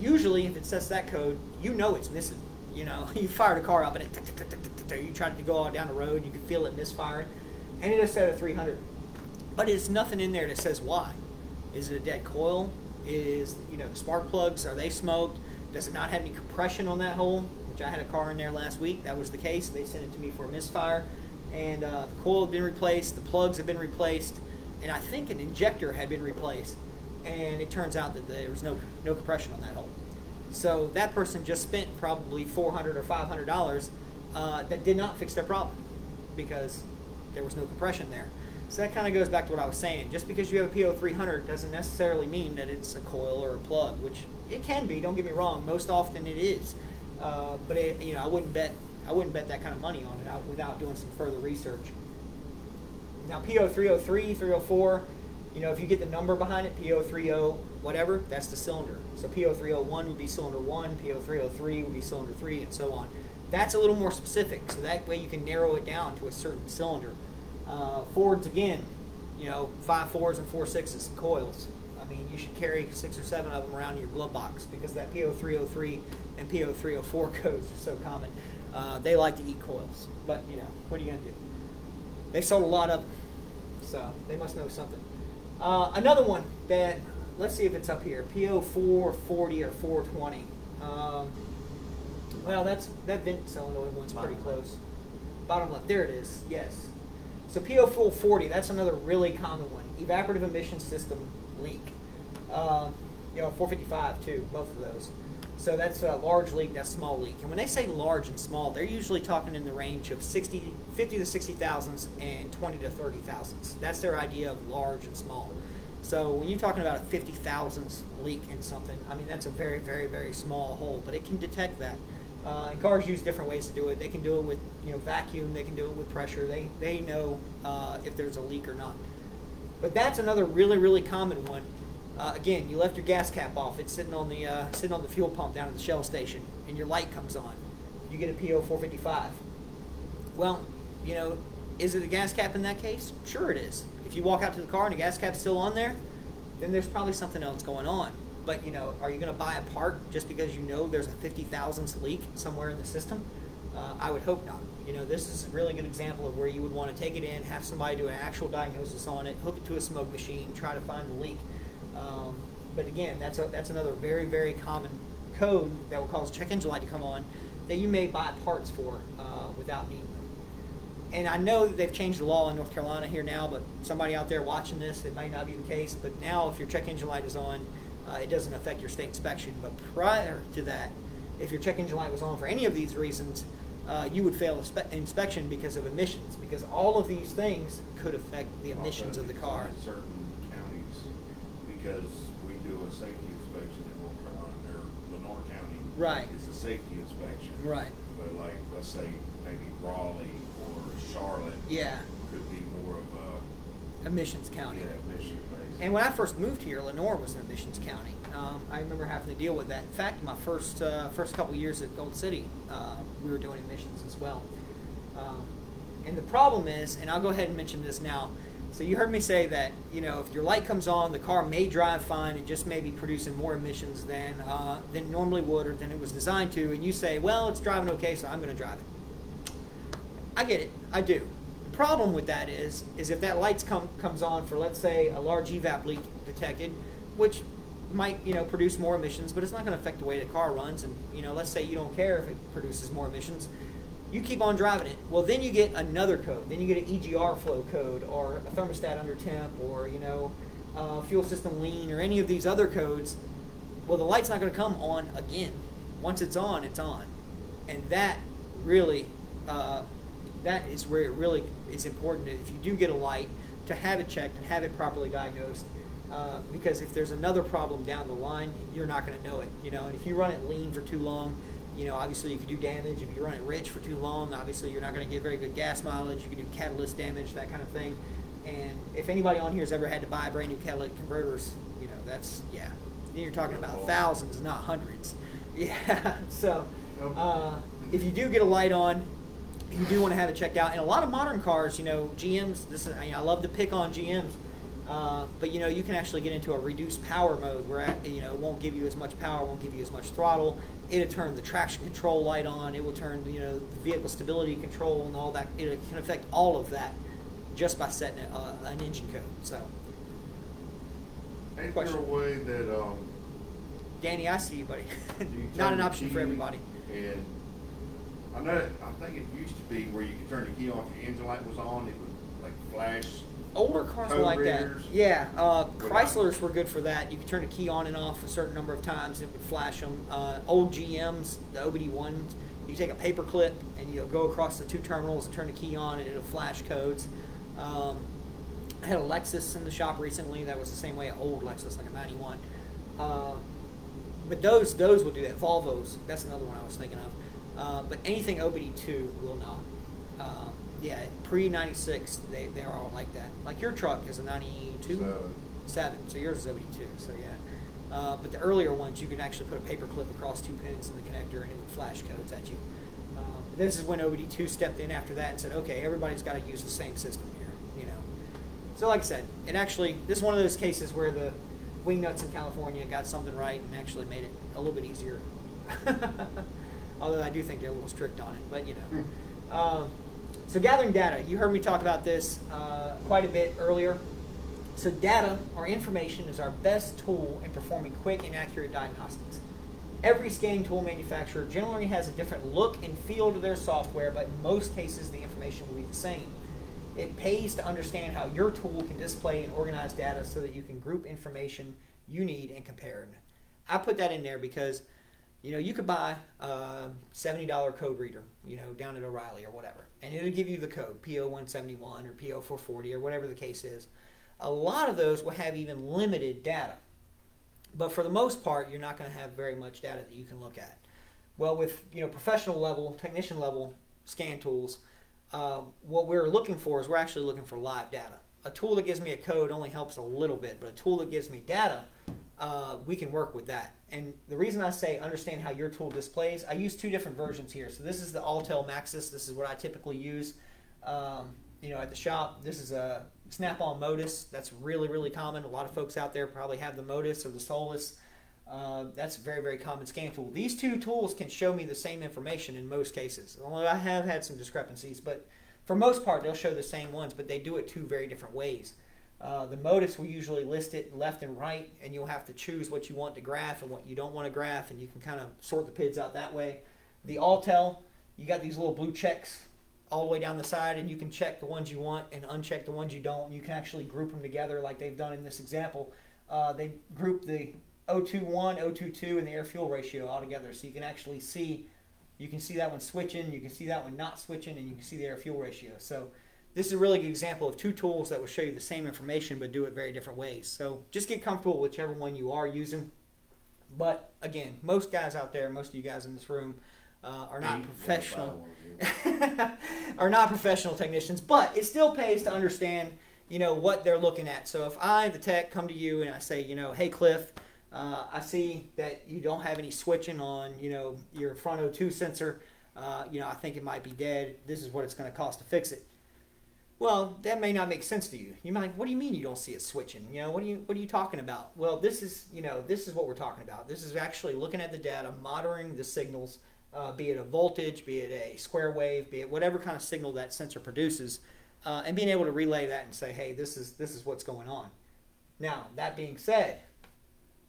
usually if it sets that code, you know it's missing. You know, you fired a car up and it, you tried to go all down the road, you can feel it misfiring, and it is set at 300. But there's nothing in there that says why. Is it a dead coil? Is, you know, the spark plugs, are they smoked? Does it not have any compression on that hole? Which I had a car in there last week. That was the case. They sent it to me for a misfire. And uh, the coil had been replaced, the plugs have been replaced, and I think an injector had been replaced, and it turns out that there was no no compression on that hole. So that person just spent probably four hundred or five hundred dollars uh, that did not fix their problem because there was no compression there. So that kind of goes back to what I was saying. Just because you have a PO300 doesn't necessarily mean that it's a coil or a plug, which it can be. Don't get me wrong. Most often it is, uh, but it, you know I wouldn't bet I wouldn't bet that kind of money on it without doing some further research. Now, PO 303, 304, you know, if you get the number behind it, PO 30, whatever, that's the cylinder. So PO 301 would be cylinder 1, PO 303 would be cylinder 3, and so on. That's a little more specific, so that way you can narrow it down to a certain cylinder. Uh, Fords, again, you know, five fours and four sixes, coils. I mean, you should carry six or seven of them around in your glove box because that PO 303 and PO 304 codes are so common. Uh, they like to eat coils, but you know, what are you gonna do? They sold a lot of them, so they must know something. Uh, another one that let's see if it's up here. PO 440 or 420. Um, well, that's that vent solenoid one's pretty close. Bottom left, there it is. Yes. So PO 440, that's another really common one. Evaporative emission system leak. Uh, you know, 455 too, both of those. So that's a large leak, that's small leak. And when they say large and small, they're usually talking in the range of 60, 50 to 60 thousands and 20 to 30 thousands. That's their idea of large and small. So when you're talking about a 50 thousandths leak in something, I mean, that's a very, very, very small hole, but it can detect that. Uh, and cars use different ways to do it. They can do it with, you know, vacuum. They can do it with pressure. They, they know uh, if there's a leak or not. But that's another really, really common one. Uh, again, you left your gas cap off. It's sitting on the uh, sitting on the fuel pump down at the Shell station, and your light comes on. You get a PO 455. Well, you know, is it a gas cap in that case? Sure, it is. If you walk out to the car and the gas cap's still on there, then there's probably something else going on. But you know, are you going to buy a part just because you know there's a 50 thousandths leak somewhere in the system? Uh, I would hope not. You know, this is a really good example of where you would want to take it in, have somebody do an actual diagnosis on it, hook it to a smoke machine, try to find the leak. Um, but again, that's a, that's another very very common code that will cause check engine light to come on that you may buy parts for uh, without needing them. And I know that they've changed the law in North Carolina here now, but somebody out there watching this, it might not be the case. But now, if your check engine light is on, uh, it doesn't affect your state inspection. But prior to that, if your check engine light was on for any of these reasons, uh, you would fail inspe- inspection because of emissions, because all of these things could affect the emissions of the car. Certain because we do a safety inspection in North Carolina, or Lenoir County. Right. It's a safety inspection. Right. But like, let's say maybe Raleigh or Charlotte. Yeah. Could be more of a, Emissions county. yeah, mission based. And when I first moved here, Lenoir was an emissions county. Um, I remember having to deal with that. In fact, my first uh, first couple years at Gold City, uh, we were doing emissions as well. Um, and the problem is, and I'll go ahead and mention this now. So you heard me say that you know if your light comes on, the car may drive fine and just may be producing more emissions than uh, than it normally would or than it was designed to. And you say, well, it's driving okay, so I'm going to drive it. I get it. I do. The problem with that is, is if that lights come comes on for let's say a large evap leak detected, which might you know produce more emissions, but it's not going to affect the way the car runs. And you know, let's say you don't care if it produces more emissions, you keep on driving it. Well, then you get another code. Then you get an EGR flow code or a thermostat under temp or you know, uh, fuel system lean or any of these other codes. Well, the light's not going to come on again. Once it's on, it's on, and that really. Uh, that is where it really is important if you do get a light to have it checked and have it properly diagnosed uh, because if there's another problem down the line you're not going to know it you know and if you run it lean for too long you know obviously you could do damage if you run it rich for too long obviously you're not going to get very good gas mileage you can do catalyst damage that kind of thing and if anybody on here has ever had to buy brand new catalytic converters you know that's yeah then you're talking about thousands not hundreds yeah so uh, if you do get a light on you do want to have it checked out. And a lot of modern cars, you know, GMs. This is I, mean, I love to pick on GMs, uh, but you know, you can actually get into a reduced power mode where you know it won't give you as much power, won't give you as much throttle. It'll turn the traction control light on. It will turn you know the vehicle stability control and all that. It can affect all of that just by setting a, uh, an engine code. So, Ain't there a way that, um, Danny, I see you, buddy. you Not an option for everybody. And I know, I think it used to be where you could turn the key off, your engine light was on, it would like flash. Older cars were like that. Yeah, uh, Chryslers were good for that. You could turn the key on and off a certain number of times. It would flash them. Uh, old GMs, the OBD ones, you take a paper clip and you go across the two terminals and turn the key on, and it'll flash codes. Um, I had a Lexus in the shop recently that was the same way, an old Lexus, like a '91. Uh, but those those will do that. Volvos, that's another one I was thinking of. Uh, but anything OBD2 will not. Um, yeah, pre 96, they, they're all like that. Like your truck is a 92? Seven. Seven, so yours is OBD2, so yeah. Uh, but the earlier ones, you can actually put a paper clip across two pins in the connector and it would flash codes at you. Um, this is when OBD2 stepped in after that and said, okay, everybody's got to use the same system here, you know. So like I said, it actually, this is one of those cases where the wing nuts in California got something right and actually made it a little bit easier. Although I do think they're a little strict on it, but you know. Um, so gathering data, you heard me talk about this uh, quite a bit earlier. So data or information is our best tool in performing quick and accurate diagnostics. Every scanning tool manufacturer generally has a different look and feel to their software, but in most cases the information will be the same. It pays to understand how your tool can display and organize data so that you can group information you need and compare it. I put that in there because you know you could buy a $70 code reader, you know, down at O'Reilly or whatever, and it'll give you the code PO171 or PO440 or whatever the case is. A lot of those will have even limited data. But for the most part, you're not going to have very much data that you can look at. Well, with you know professional level, technician level scan tools, uh, what we're looking for is we're actually looking for live data. A tool that gives me a code only helps a little bit, but a tool that gives me data, uh, we can work with that. And the reason I say understand how your tool displays, I use two different versions here. So this is the Autel MaxiSys. This is what I typically use. Um, you know, at the shop, this is a Snap-on Modis. That's really, really common. A lot of folks out there probably have the Modis or the Solus. Uh, that's a very, very common scan tool. These two tools can show me the same information in most cases. Although I have had some discrepancies, but for most part, they'll show the same ones, but they do it two very different ways. Uh, the Modis will usually list it left and right, and you'll have to choose what you want to graph and what you don't want to graph, and you can kind of sort the PIDs out that way. The Autel, you got these little blue checks all the way down the side, and you can check the ones you want and uncheck the ones you don't. You can actually group them together like they've done in this example. Uh, they group the O21, O22, and the air fuel ratio all together, so you can actually see. You can see that one switching, you can see that one not switching, and you can see the air fuel ratio. So this is a really good example of two tools that will show you the same information but do it very different ways. So just get comfortable with whichever one you are using. But again, most guys out there, most of you guys in this room, uh, are not Eight, professional. are not professional technicians, but it still pays to understand, you know, what they're looking at. So if I, the tech, come to you and I say, you know, hey Cliff, uh, I see that you don't have any switching on, you know, your front O2 sensor. Uh, you know, I think it might be dead. This is what it's going to cost to fix it. Well, that may not make sense to you. You might, what do you mean you don't see it switching? You know, what are you, what are you talking about? Well, this is, you know, this is what we're talking about. This is actually looking at the data, monitoring the signals, uh, be it a voltage, be it a square wave, be it whatever kind of signal that sensor produces, uh, and being able to relay that and say, hey, this is this is what's going on. Now, that being said,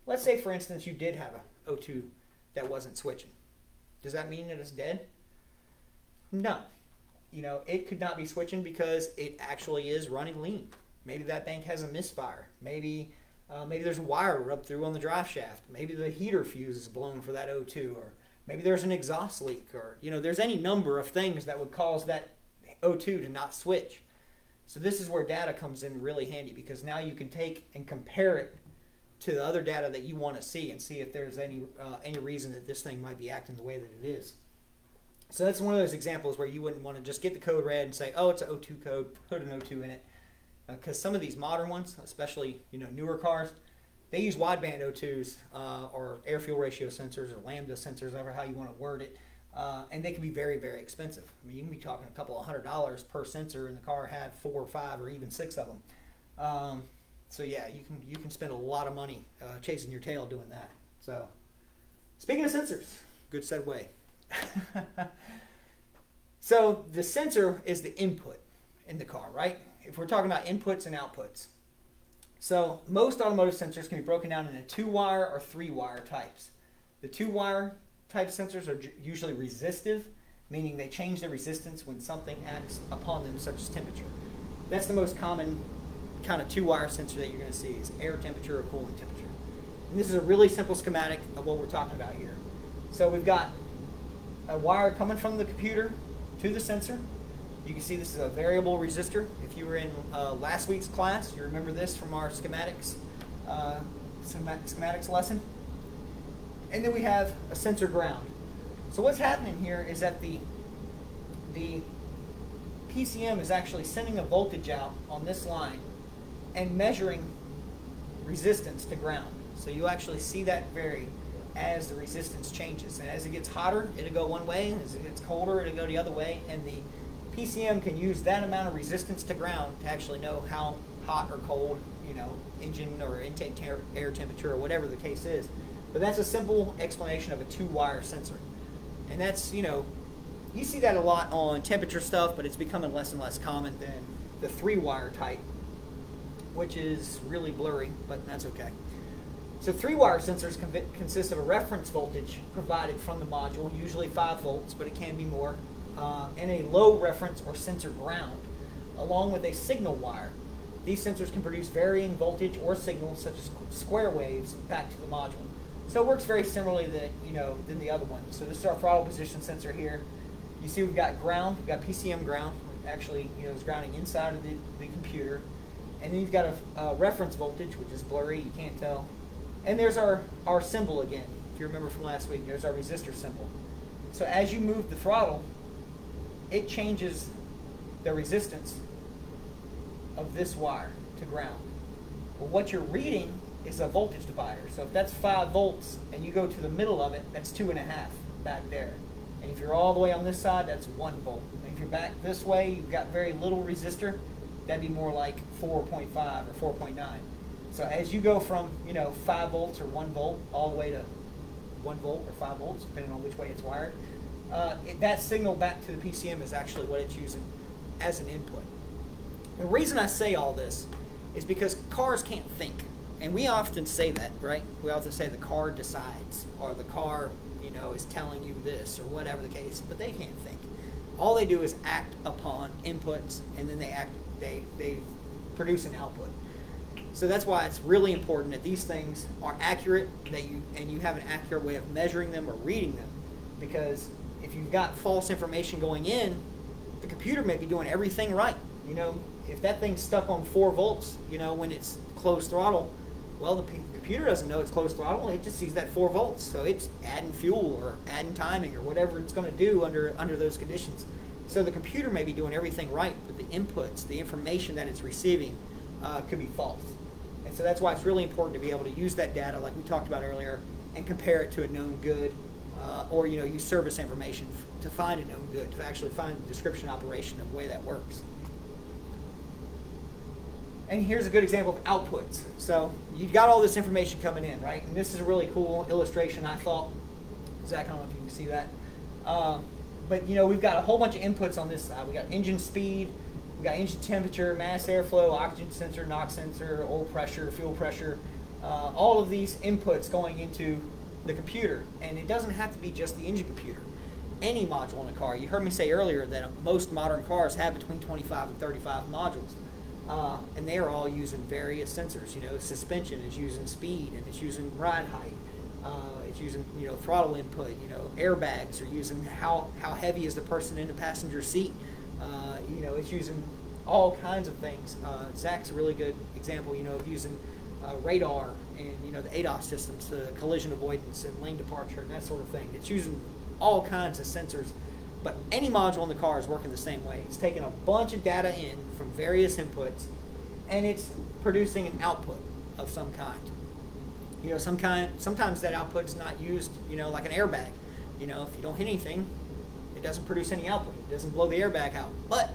let's say for instance you did have a O2 that wasn't switching. Does that mean that it's dead? No. You know, it could not be switching because it actually is running lean. Maybe that bank has a misfire. Maybe uh, maybe there's a wire rubbed through on the drive shaft. Maybe the heater fuse is blown for that O2, or maybe there's an exhaust leak, or you know, there's any number of things that would cause that O2 to not switch. So this is where data comes in really handy because now you can take and compare it to the other data that you want to see and see if there's any uh, any reason that this thing might be acting the way that it is. So that's one of those examples where you wouldn't want to just get the code read and say, oh, it's an O2 code, put an O2 in it. Because uh, some of these modern ones, especially you know newer cars, they use wideband O2s uh, or air fuel ratio sensors or lambda sensors, however how you want to word it, uh, and they can be very very expensive. I mean, you can be talking a couple of hundred dollars per sensor, and the car had four or five or even six of them. Um, so yeah, you can you can spend a lot of money uh, chasing your tail doing that. So speaking of sensors, good segue. so the sensor is the input in the car, right? If we're talking about inputs and outputs. So most automotive sensors can be broken down into two-wire or three-wire types. The two-wire type sensors are usually resistive, meaning they change their resistance when something acts upon them, such as temperature. That's the most common kind of two-wire sensor that you're going to see is air temperature or cooling temperature. And this is a really simple schematic of what we're talking about here. So we've got a wire coming from the computer to the sensor. You can see this is a variable resistor. If you were in uh, last week's class, you remember this from our schematics, uh, schematics lesson. And then we have a sensor ground. So what's happening here is that the the PCM is actually sending a voltage out on this line and measuring resistance to ground. So you actually see that vary as the resistance changes. And as it gets hotter, it'll go one way. As it gets colder, it'll go the other way. And the PCM can use that amount of resistance to ground to actually know how hot or cold, you know, engine or intake ter- air temperature or whatever the case is. But that's a simple explanation of a two-wire sensor. And that's, you know, you see that a lot on temperature stuff, but it's becoming less and less common than the three-wire type, which is really blurry, but that's okay. So three-wire sensors consist of a reference voltage provided from the module, usually 5 volts, but it can be more, uh, and a low reference or sensor ground, along with a signal wire. These sensors can produce varying voltage or signals, such as square waves, back to the module. So it works very similarly that you know than the other one. So this is our throttle position sensor here. You see we've got ground, we've got PCM ground. Actually, you know, it's grounding inside of the, the computer. And then you've got a, a reference voltage, which is blurry, you can't tell. And there's our, our symbol again. If you remember from last week, there's our resistor symbol. So as you move the throttle, it changes the resistance of this wire to ground. Well, what you're reading is a voltage divider. So if that's five volts and you go to the middle of it, that's two and a half back there. And if you're all the way on this side, that's one volt. And if you're back this way, you've got very little resistor, that'd be more like 4.5 or 4.9. So as you go from, you know, five volts or one volt all the way to one volt or five volts, depending on which way it's wired, uh, it, that signal back to the PCM is actually what it's using as an input. The reason I say all this is because cars can't think. And we often say that, right? We often say the car decides, or the car, you know, is telling you this, or whatever the case, but they can't think. All they do is act upon inputs, and then they act, they, they produce an output. So that's why it's really important that these things are accurate, that you and you have an accurate way of measuring them or reading them, because if you've got false information going in, the computer may be doing everything right. You know, if that thing's stuck on four volts, you know, when it's closed throttle, well, the computer doesn't know it's closed throttle. It just sees that four volts, so it's adding fuel or adding timing or whatever it's going to do under under those conditions. So the computer may be doing everything right, but the inputs, the information that it's receiving, uh, could be false. And so that's why it's really important to be able to use that data, like we talked about earlier, and compare it to a known good, uh, or you know, use service information to find a known good, to actually find the description operation of the way that works. And here's a good example of outputs. So you've got all this information coming in, right? And this is a really cool illustration, I thought. Zach, I don't know if you can see that. Um, but you know, we've got a whole bunch of inputs on this side. We got engine speed, we got engine temperature, mass airflow, oxygen sensor, NOx sensor, oil pressure, fuel pressure. Uh, all of these inputs going into the computer, and it doesn't have to be just the engine computer. Any module in a car. You heard me say earlier that most modern cars have between 25 and 35 modules. Uh, and they are all using various sensors. You know, suspension is using speed and it's using ride height. Uh, it's using you know throttle input. You know, airbags are using how how heavy is the person in the passenger seat. Uh, you know, it's using all kinds of things. Uh, Zach's a really good example. You know, of using uh, radar and you know the ADAS systems, the collision avoidance and lane departure and that sort of thing. It's using all kinds of sensors but any module in the car is working the same way. It's taking a bunch of data in from various inputs, and it's producing an output of some kind. You know, some kind. Sometimes that output is not used. You know, like an airbag. You know, if you don't hit anything, doesn't produce any output. It doesn't blow the airbag out. But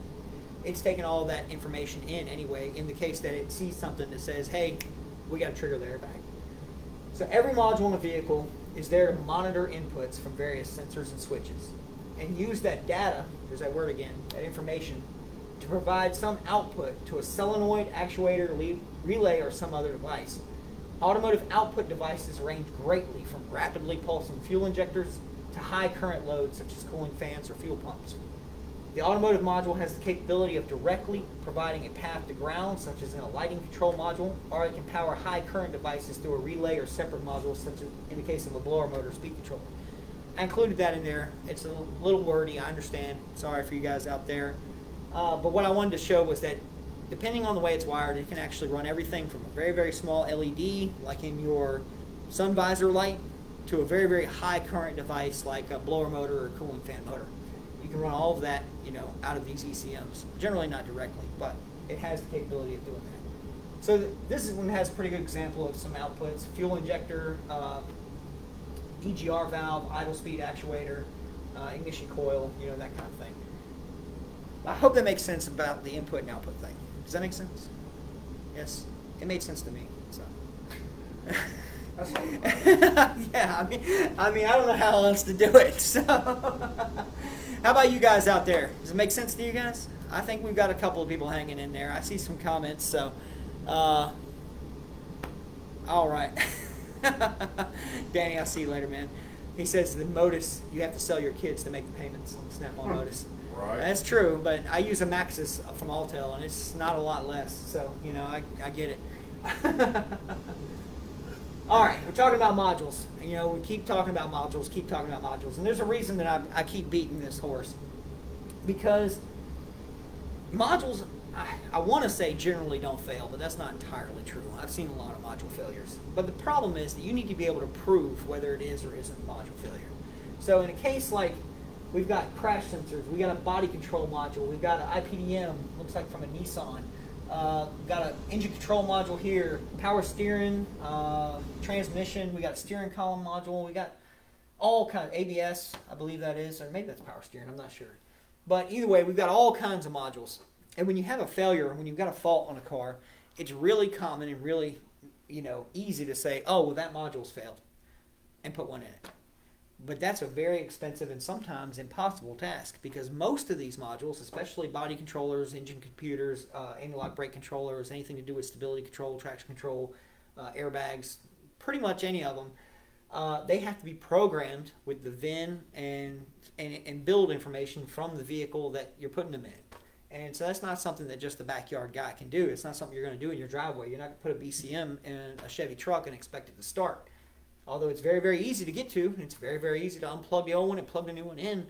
it's taking all that information in anyway. In the case that it sees something that says, "Hey, we got to trigger the airbag." So every module in the vehicle is there to monitor inputs from various sensors and switches and use that data, there's that word again, that information, to provide some output to a solenoid, actuator, relay, or some other device. Automotive output devices range greatly from rapidly pulsing fuel injectors to high current loads such as cooling fans or fuel pumps. The automotive module has the capability of directly providing a path to ground, such as in a lighting control module, or it can power high current devices through a relay or separate module, such as in the case of a blower motor speed controller. I included that in there. It's a little wordy, I understand. Sorry for you guys out there. Uh, but what I wanted to show was that depending on the way it's wired, it can actually run everything from a very, very small LED, like in your sun visor light, to a very, very high current device like a blower motor or a cooling fan motor. You can run all of that, you know, out of these ECMs. Generally not directly, but it has the capability of doing that. So th- this is one has a pretty good example of some outputs: fuel injector, uh, EGR valve, idle speed actuator, uh, ignition coil, you know, that kind of thing. I hope that makes sense about the input and output thing. Does that make sense? Yes, it made sense to me. So. Yeah, I mean, I mean, I don't know how else to do it. So, how about you guys out there? Does it make sense to you guys? I think we've got a couple of people hanging in there. I see some comments. So, uh, all right, Danny, I'll see you later, man. He says the Modis you have to sell your kids to make the payments on Snap-on Hmm. Modis. Right. That's true, but I use a MaxiSys from Autel, and it's not a lot less. So you know, I, I get it. All right, we're talking about modules. You know, we keep talking about modules, keep talking about modules, and there's a reason that I, I keep beating this horse because modules, I, I want to say generally don't fail, but that's not entirely true. I've seen a lot of module failures, but the problem is that you need to be able to prove whether it is or isn't a module failure. So in a case like we've got crash sensors, we got a body control module, we've got an IPDM, looks like from a Nissan. Uh, got an engine control module here, power steering, uh, transmission. We got a steering column module. We got all kind of ABS, I believe that is, or maybe that's power steering. I'm not sure. But either way, we've got all kinds of modules. And when you have a failure, when you've got a fault on a car, it's really common and really, you know, easy to say, "Oh, well, that module's failed," and put one in it. But that's a very expensive and sometimes impossible task because most of these modules, especially body controllers, engine computers, uh, anti-lock brake controllers, anything to do with stability control, traction control, uh, airbags, pretty much any of them, uh, they have to be programmed with the VIN and, and and build information from the vehicle that you're putting them in. And so that's not something that just the backyard guy can do. It's not something you're going to do in your driveway. You're not going to put a BCM in a Chevy truck and expect it to start although it's very very easy to get to and it's very very easy to unplug the old one and plug the new one in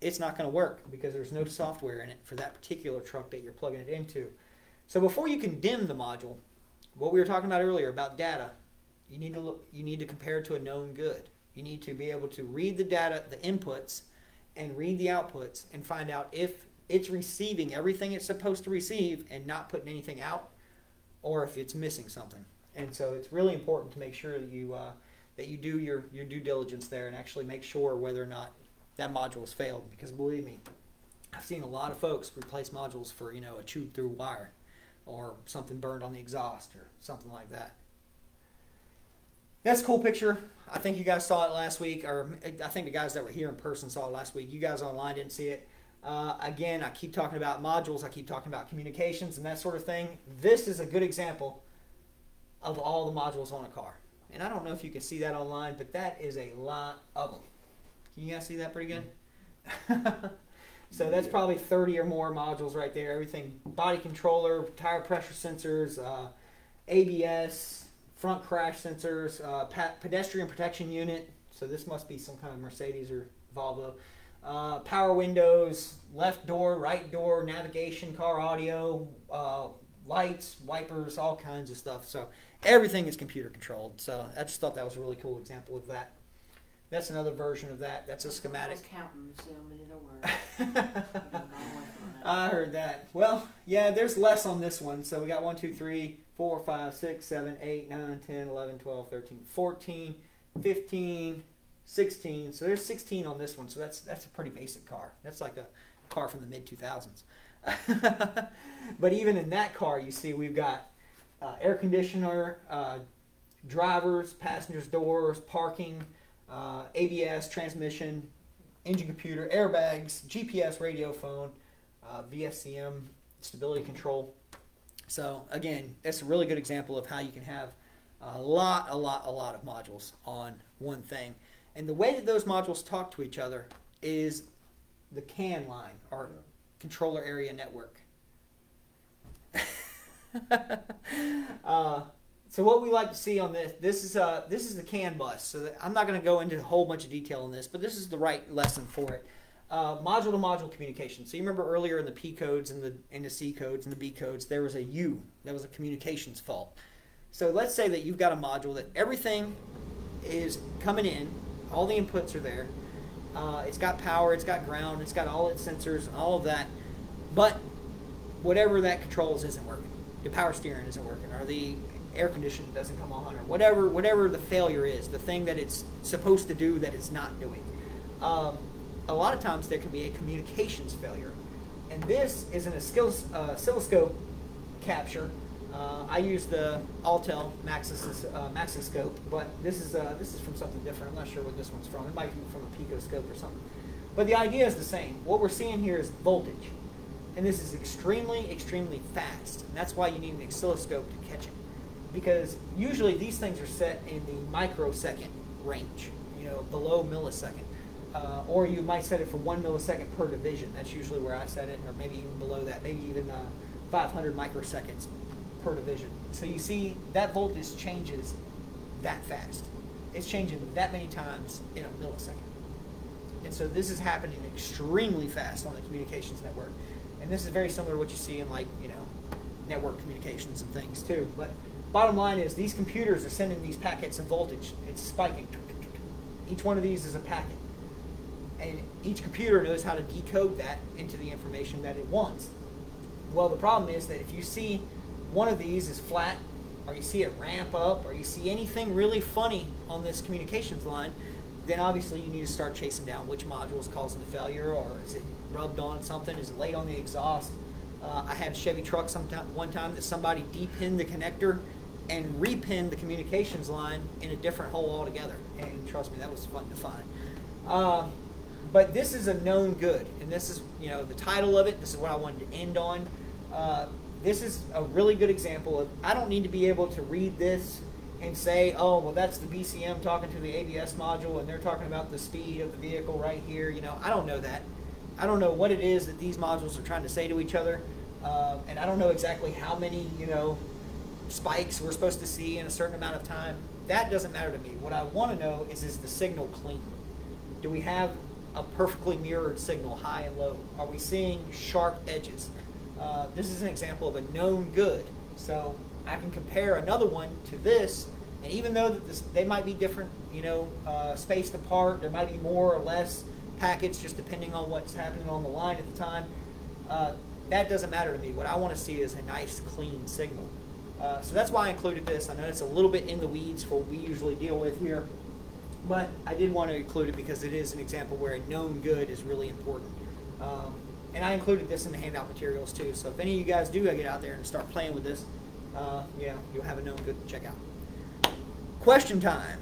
it's not going to work because there's no software in it for that particular truck that you're plugging it into. So before you condemn the module what we were talking about earlier about data you need to look you need to compare it to a known good. You need to be able to read the data the inputs and read the outputs and find out if it's receiving everything it's supposed to receive and not putting anything out or if it's missing something. And so it's really important to make sure that you uh, that you do your, your due diligence there and actually make sure whether or not that module has failed. Because believe me, I've seen a lot of folks replace modules for you know a chewed through wire or something burned on the exhaust or something like that. That's a cool picture. I think you guys saw it last week, or I think the guys that were here in person saw it last week. You guys online didn't see it. Uh, again, I keep talking about modules. I keep talking about communications and that sort of thing. This is a good example of all the modules on a car. And I don't know if you can see that online, but that is a lot of them. Can you guys see that pretty good? so that's probably 30 or more modules right there. Everything body controller, tire pressure sensors, uh, ABS, front crash sensors, uh, pa- pedestrian protection unit. So this must be some kind of Mercedes or Volvo. Uh, power windows, left door, right door, navigation, car audio, uh, lights, wipers, all kinds of stuff. So everything is computer controlled. So I just thought that was a really cool example of that. That's another version of that. That's a schematic. counting to see how many. I've gone away from that. I heard that. Well, yeah, there's less on this one. So we got 1, 2, 3, 4, 5, 6, 7, 8, 9, 10, 11, 12, 13, 14, 15, 16. So there's 16 on this one. So that's that's a pretty basic car. That's like a car from the mid 2000s. but even in that car, you see we've got uh, air conditioner, uh, drivers, passengers' doors, parking, uh, ABS, transmission, engine computer, airbags, GPS, radio phone, uh, VFCM, stability control. So again, that's a really good example of how you can have a lot, a lot, a lot of modules on one thing. And the way that those modules talk to each other is the CAN line or controller area network. uh, so what we like to see on this, this is uh, this is the CAN bus. So I'm not going to go into a whole bunch of detail on this, but this is the right lesson for it. Uh, module to module communication. So you remember earlier in the P codes and the in the C codes and the B codes, there was a U. That was a communications fault. So let's say that you've got a module that everything is coming in. All the inputs are there. Uh, it's got power. It's got ground. It's got all its sensors, all of that. But whatever that controls isn't working. The power steering isn't working, or the air conditioning doesn't come on, or whatever whatever the failure is, the thing that it's supposed to do that it's not doing. Um, a lot of times there can be a communications failure, and this is an oscillos- uh, oscilloscope capture. Uh, I use the Autel MaxiSys uh, Maxiscope, but this is uh, this is from something different. I'm not sure what this one's from. It might be from a Picoscope or something. But the idea is the same. What we're seeing here is voltage, and this is extremely extremely fast. And that's why you need an oscilloscope to catch it, because usually these things are set in the microsecond range, you know, below millisecond. Uh, or you might set it for one millisecond per division. That's usually where I set it, or maybe even below that, maybe even uh, 500 microseconds per division. So you see that voltage changes that fast. It's changing that many times in a millisecond. And so this is happening extremely fast on the communications network. And this is very similar to what you see in like, you know, network communications and things too. But bottom line is these computers are sending these packets of voltage. It's spiking. Each one of these is a packet. And each computer knows how to decode that into the information that it wants. Well, the problem is that if you see one of these is flat, or you see it ramp up, or you see anything really funny on this communications line, then obviously you need to start chasing down which module is causing the failure, or is it rubbed on something? Is laid on the exhaust? Uh, I had a Chevy truck sometime, one time that somebody depinned the connector and repinned the communications line in a different hole altogether. And trust me, that was fun to find. Um, but this is a known good, and this is you know the title of it. This is what I wanted to end on. Uh, this is a really good example of I don't need to be able to read this and say, oh well, that's the BCM talking to the ABS module, and they're talking about the speed of the vehicle right here. You know, I don't know that. I don't know what it is that these modules are trying to say to each other, uh, and I don't know exactly how many you know spikes we're supposed to see in a certain amount of time. That doesn't matter to me. What I want to know is is the signal clean? Do we have a perfectly mirrored signal, high and low? Are we seeing sharp edges? Uh, this is an example of a known good. So I can compare another one to this, and even though that this, they might be different, you know, uh, spaced apart, there might be more or less packets just depending on what's happening on the line at the time. Uh, that doesn't matter to me. What I want to see is a nice, clean signal. Uh, so that's why I included this. I know it's a little bit in the weeds for what we usually deal with here, but I did want to include it because it is an example where a known good is really important. Um, and I included this in the handout materials too. So if any of you guys do get out there and start playing with this, uh, yeah, you'll have a known good to check out. Question time.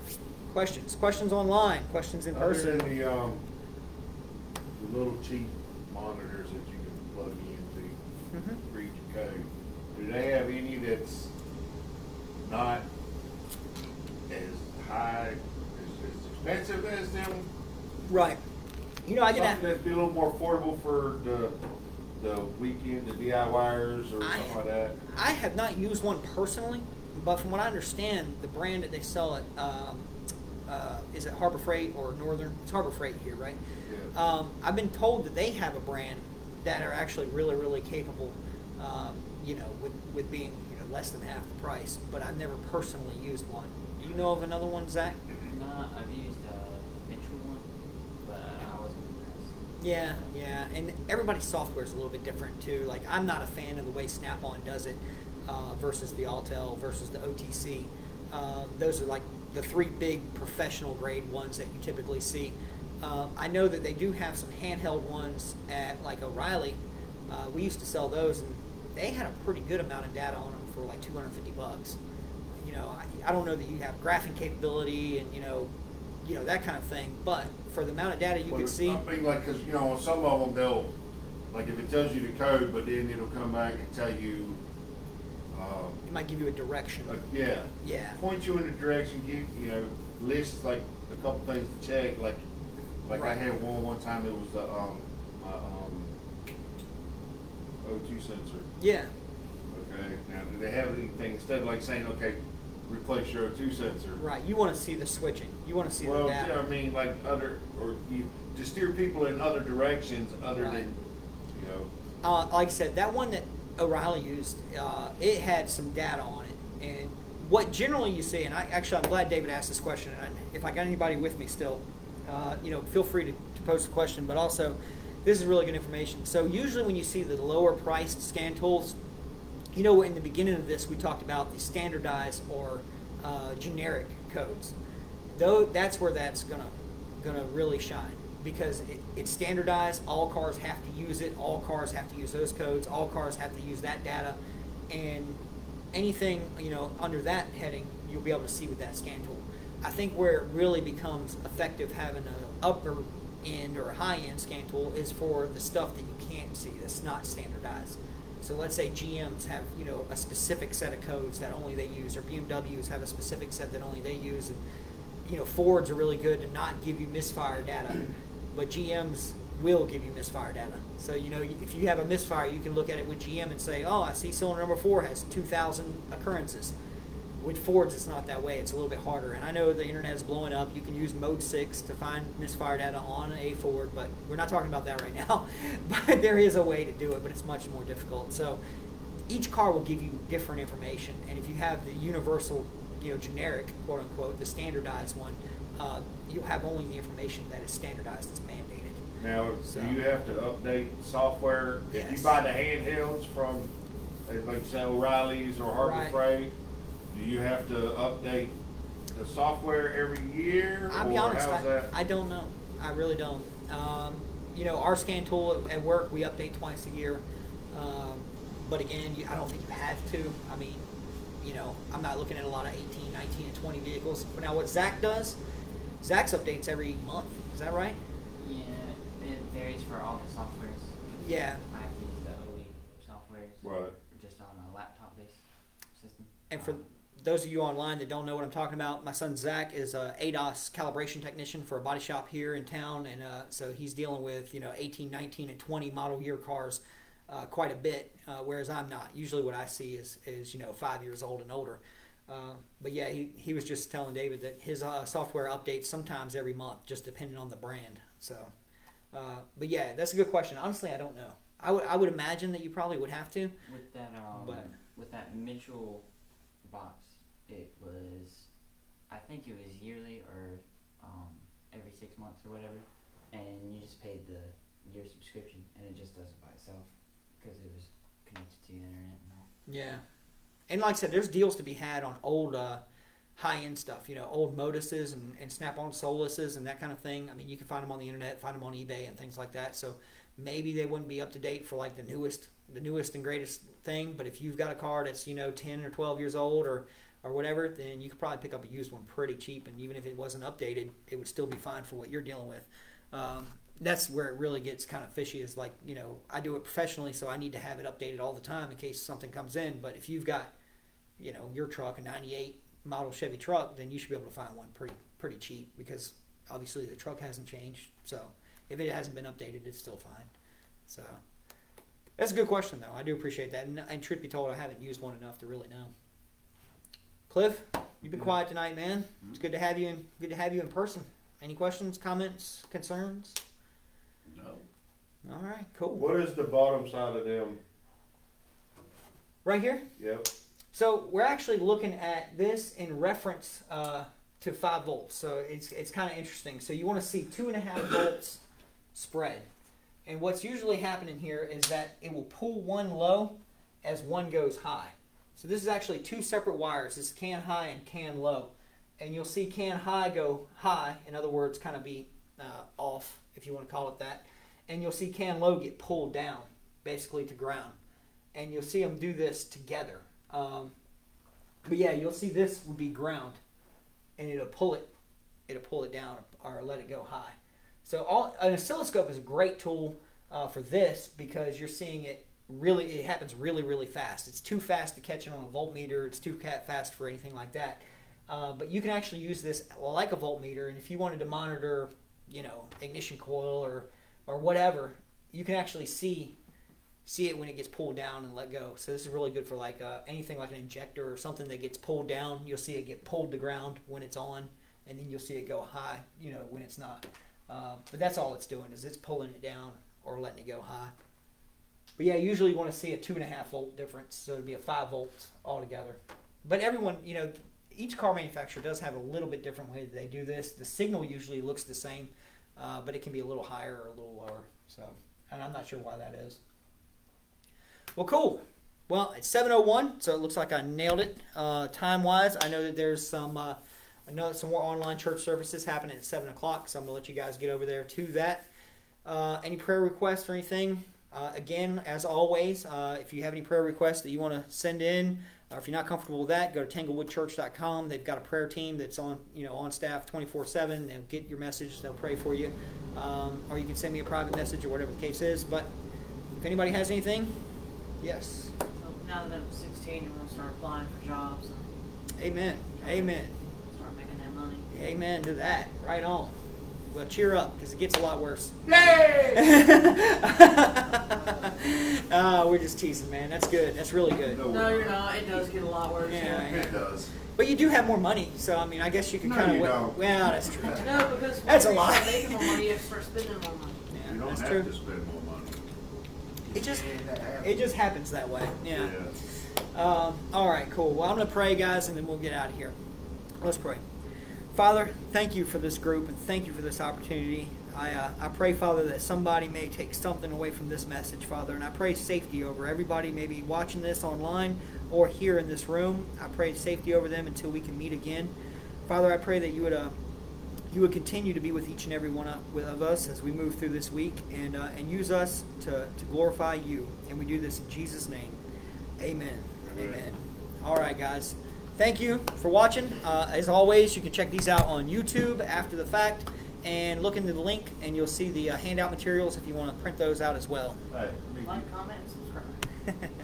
Questions. Questions online. Questions in Other person. than the, um, the little cheap monitors that you can plug into, Mhm. read your code, do they have any that's not as high, as, as expensive as them? Right. You know, I get have. that'd be a little more affordable for the, the weekend, the DIYers or I- something like that? I have not used one personally, but from what I understand, the brand that they sell it um, uh, is it Harbor Freight or Northern? It's Harbor Freight here, right? Um, I've been told that they have a brand that are actually really, really capable. Um, you know, with with being you know less than half the price. But I've never personally used one. Do you know of another one, Zach? No, I've used a Mitchell one, but I wasn't impressed. Yeah, yeah, and everybody's software is a little bit different too. Like I'm not a fan of the way Snap-on does it uh, versus the Autel versus the OTC. Uh, those are like the three big professional grade ones that you typically see. Uh, I know that they do have some handheld ones at like O'Reilly. Uh, we used to sell those, and they had a pretty good amount of data on them for like 250 bucks. You know, I, I don't know that you have graphing capability and you know, you know that kind of thing, but for the amount of data you Well, can it's see. something like, cause you know, on some of them, they'll, like if it tells you the code, but then it'll come back and tell you, um, It might give you a direction. uh, yeah. Yeah. Point you in a direction, give, you know, list like a couple things to check, like, like I had one, one time, it was the, um, my, um, O2 sensor, Yeah. okay? Now, do they have anything, instead of like saying, okay, replace your O2 sensor? Right. You want to see the switching. You want to see Well, the yeah, data. I mean, like other, or you, to steer people in other directions other Right. than, you know, Uh, like I said, that one that O'Reilly used, uh, it had some data on it, and what generally you see, and I, actually I'm glad David asked this question, and if I got anybody with me still, uh, you know, feel free to, to post a question, but also, this is really good information. So usually when you see the lower priced scan tools, you know, in the beginning of this, we talked about the standardized or uh, generic codes. Though that's where that's gonna gonna really shine because it, it's standardized. All cars have to use it. All cars have to use those codes. All cars have to use that data, and anything you know under that heading, you'll be able to see with that scan tool. I think where it really becomes effective having an upper end or a high end scan tool is for the stuff that you can't see that's not standardized. So let's say GMs have you know a specific set of codes that only they use, or BMWs have a specific set that only they use, and you know Fords are really good to not give you misfire data, but GMs will give you misfire data. So you know if you have a misfire, you can look at it with GM and say, oh, I see cylinder number four has 2,000 occurrences. With Fords, it's not that way. It's a little bit harder. And I know the internet is blowing up. You can use Mode 6 to find misfire data on a Ford, but we're not talking about that right now. but there is a way to do it, but it's much more difficult. So each car will give you different information. And if you have the universal, you know, generic, quote unquote, the standardized one, uh, you'll have only the information that is standardized, that's mandated. Now, So- do you have to update software? If you buy the handhelds from, like say O'Reilly's or Harbor Right. Freight, do you have to update the software every year? I'll be honest, I. I don't know. I really don't. Um, you know, our scan tool at, at work, we update twice a year. Um, but again, you, I don't think you have to. I mean, you know, I'm not looking at a lot of 18, 19, and 20 vehicles. But now what Zach does, Zach's updates every month. Is that right? Yeah, it varies for all the softwares. Yeah. I have to use the OE softwares. Right. Just on a laptop-based system. And for Um, those of you online that don't know what I'm talking about, my son Zach is a ADAS calibration technician for a body shop here in town, and uh, so he's dealing with you know 18, 19, and 20 model year cars uh, quite a bit, uh, whereas I'm not. Usually, what I see is is you know five years old and older. Uh, but yeah, he, he was just telling David that his uh, software updates sometimes every month, just depending on the brand. So, uh, but yeah, that's a good question. Honestly, I don't know. I would I would imagine that you probably would have to. With that, um, But- with that Mitchell box, it was, I think it was yearly or, um, every six months or whatever. And you just paid the year subscription and it just does it by itself, cause it was connected to the internet and all. Yeah, and like I said, there's deals to be had on old uh, high end stuff. You know, old Modises and, and Snap on Soluses and that kind of thing. I mean, you can find them on the internet, find them on eBay and things like that. So maybe they wouldn't be up to date for like the newest, the newest and greatest thing. But if you've got a car that's you know 10 or 12 years old or or whatever, then you could probably pick up a used one pretty cheap. And even if it wasn't updated, it would still be fine for what you're dealing with. Um, that's where it really gets kind of fishy is like you know i do it professionally so i need to have it updated all the time in case something comes in but if you've got you know your truck a 98 model chevy truck then you should be able to find one pretty pretty cheap because obviously the truck hasn't changed so if it hasn't been updated it's still fine so that's a good question though i do appreciate that and, and truth be told i haven't used one enough to really know cliff you've been quiet tonight man it's good to have you in good to have you in person any questions comments concerns No. all right cool What is the bottom side of them? right here Yep. So we're actually looking at this in reference uh, to five volts. So it's it's kind of interesting. So you want to see two and a half volts spread, and what's usually happening here is that it will pull one low as one goes high. So this is actually two separate wires. This is CAN high and CAN low, and you'll see CAN high go high. In other words, kind of be uh, off, if you want to call it that, and you'll see CAN low get pulled down, basically to ground, and you'll see them do this together. Um, but yeah, you'll see this would be ground, and it'll pull it, it'll pull it down or let it go high. So all an oscilloscope is a great tool uh, for this because you're seeing it really. It happens really really fast. It's too fast to catch it on a voltmeter. It's too fast for anything like that. Uh, but you can actually use this like a voltmeter, and if you wanted to monitor, you know, ignition coil or or whatever, you can actually see see it when it gets pulled down and let go. So this is really good for like uh, anything like an injector or something that gets pulled down. You'll see it get pulled to ground when it's on, and then you'll see it go high, you know, when it's not. Uh, but that's all it's doing is it's pulling it down or letting it go high. But yeah, usually you want to see a two and a half volt difference, so it'd be a five volts altogether. but everyone, you know, each car manufacturer does have a little bit different way that they do this. The signal usually looks the same, uh, but it can be a little higher or a little lower. So, and I'm not sure why that is. Well, cool. Well, it's 7:01, so it looks like I nailed it uh, time-wise. I know that there's some. Uh, I know that some more online church services happening at seven o'clock, so I'm gonna let you guys get over there to that. Uh, any prayer requests or anything? Uh, again, as always, uh, if you have any prayer requests that you want to send in, or if you're not comfortable with that, go to tanglewoodchurch.com. They've got a prayer team that's on, you know, on staff 24/7. They'll get your message. They'll pray for you, um, or you can send me a private message or whatever the case is. But if anybody has anything, yes, So now that I'm sixteen, I'm gonna start applying for jobs Amen, Amen, start making that money. Amen to that. Right on. Well, cheer up because it gets a lot worse. Yay! uh, we're just teasing, man. That's good. That's really good. No, No, you're not. It does get a lot worse. Yeah, Yeah. It does. But you do have more money, so I mean, I guess you can No, kind of. you don't. Well, that's true. No, because That's a lot. you making more money, you have to start spending more money. Yeah, You don't that's have true. to spend more money. It just happens. it just happens that way. Yeah. Yeah. Um, all right, cool. Well, I'm going to pray, guys, and then we'll get out of here. Let's pray. Father, thank you for this group and thank you for this opportunity. I, uh, I pray, Father, that somebody may take something away from this message, Father, and I pray safety over everybody maybe watching this online or here in this room. I pray safety over them until we can meet again. Father, I pray that you would uh, you would continue to be with each and every one of, us as we move through this week and uh, and use us to, to glorify you. And we do this in Jesus' name. Amen. Amen. Amen. All right, guys. Thank you for watching. Uh, as always, you can check these out on YouTube after the fact and look into the link, and you'll see the uh, handout materials if you want to print those out as well. Hey, me- Like, comment, and subscribe.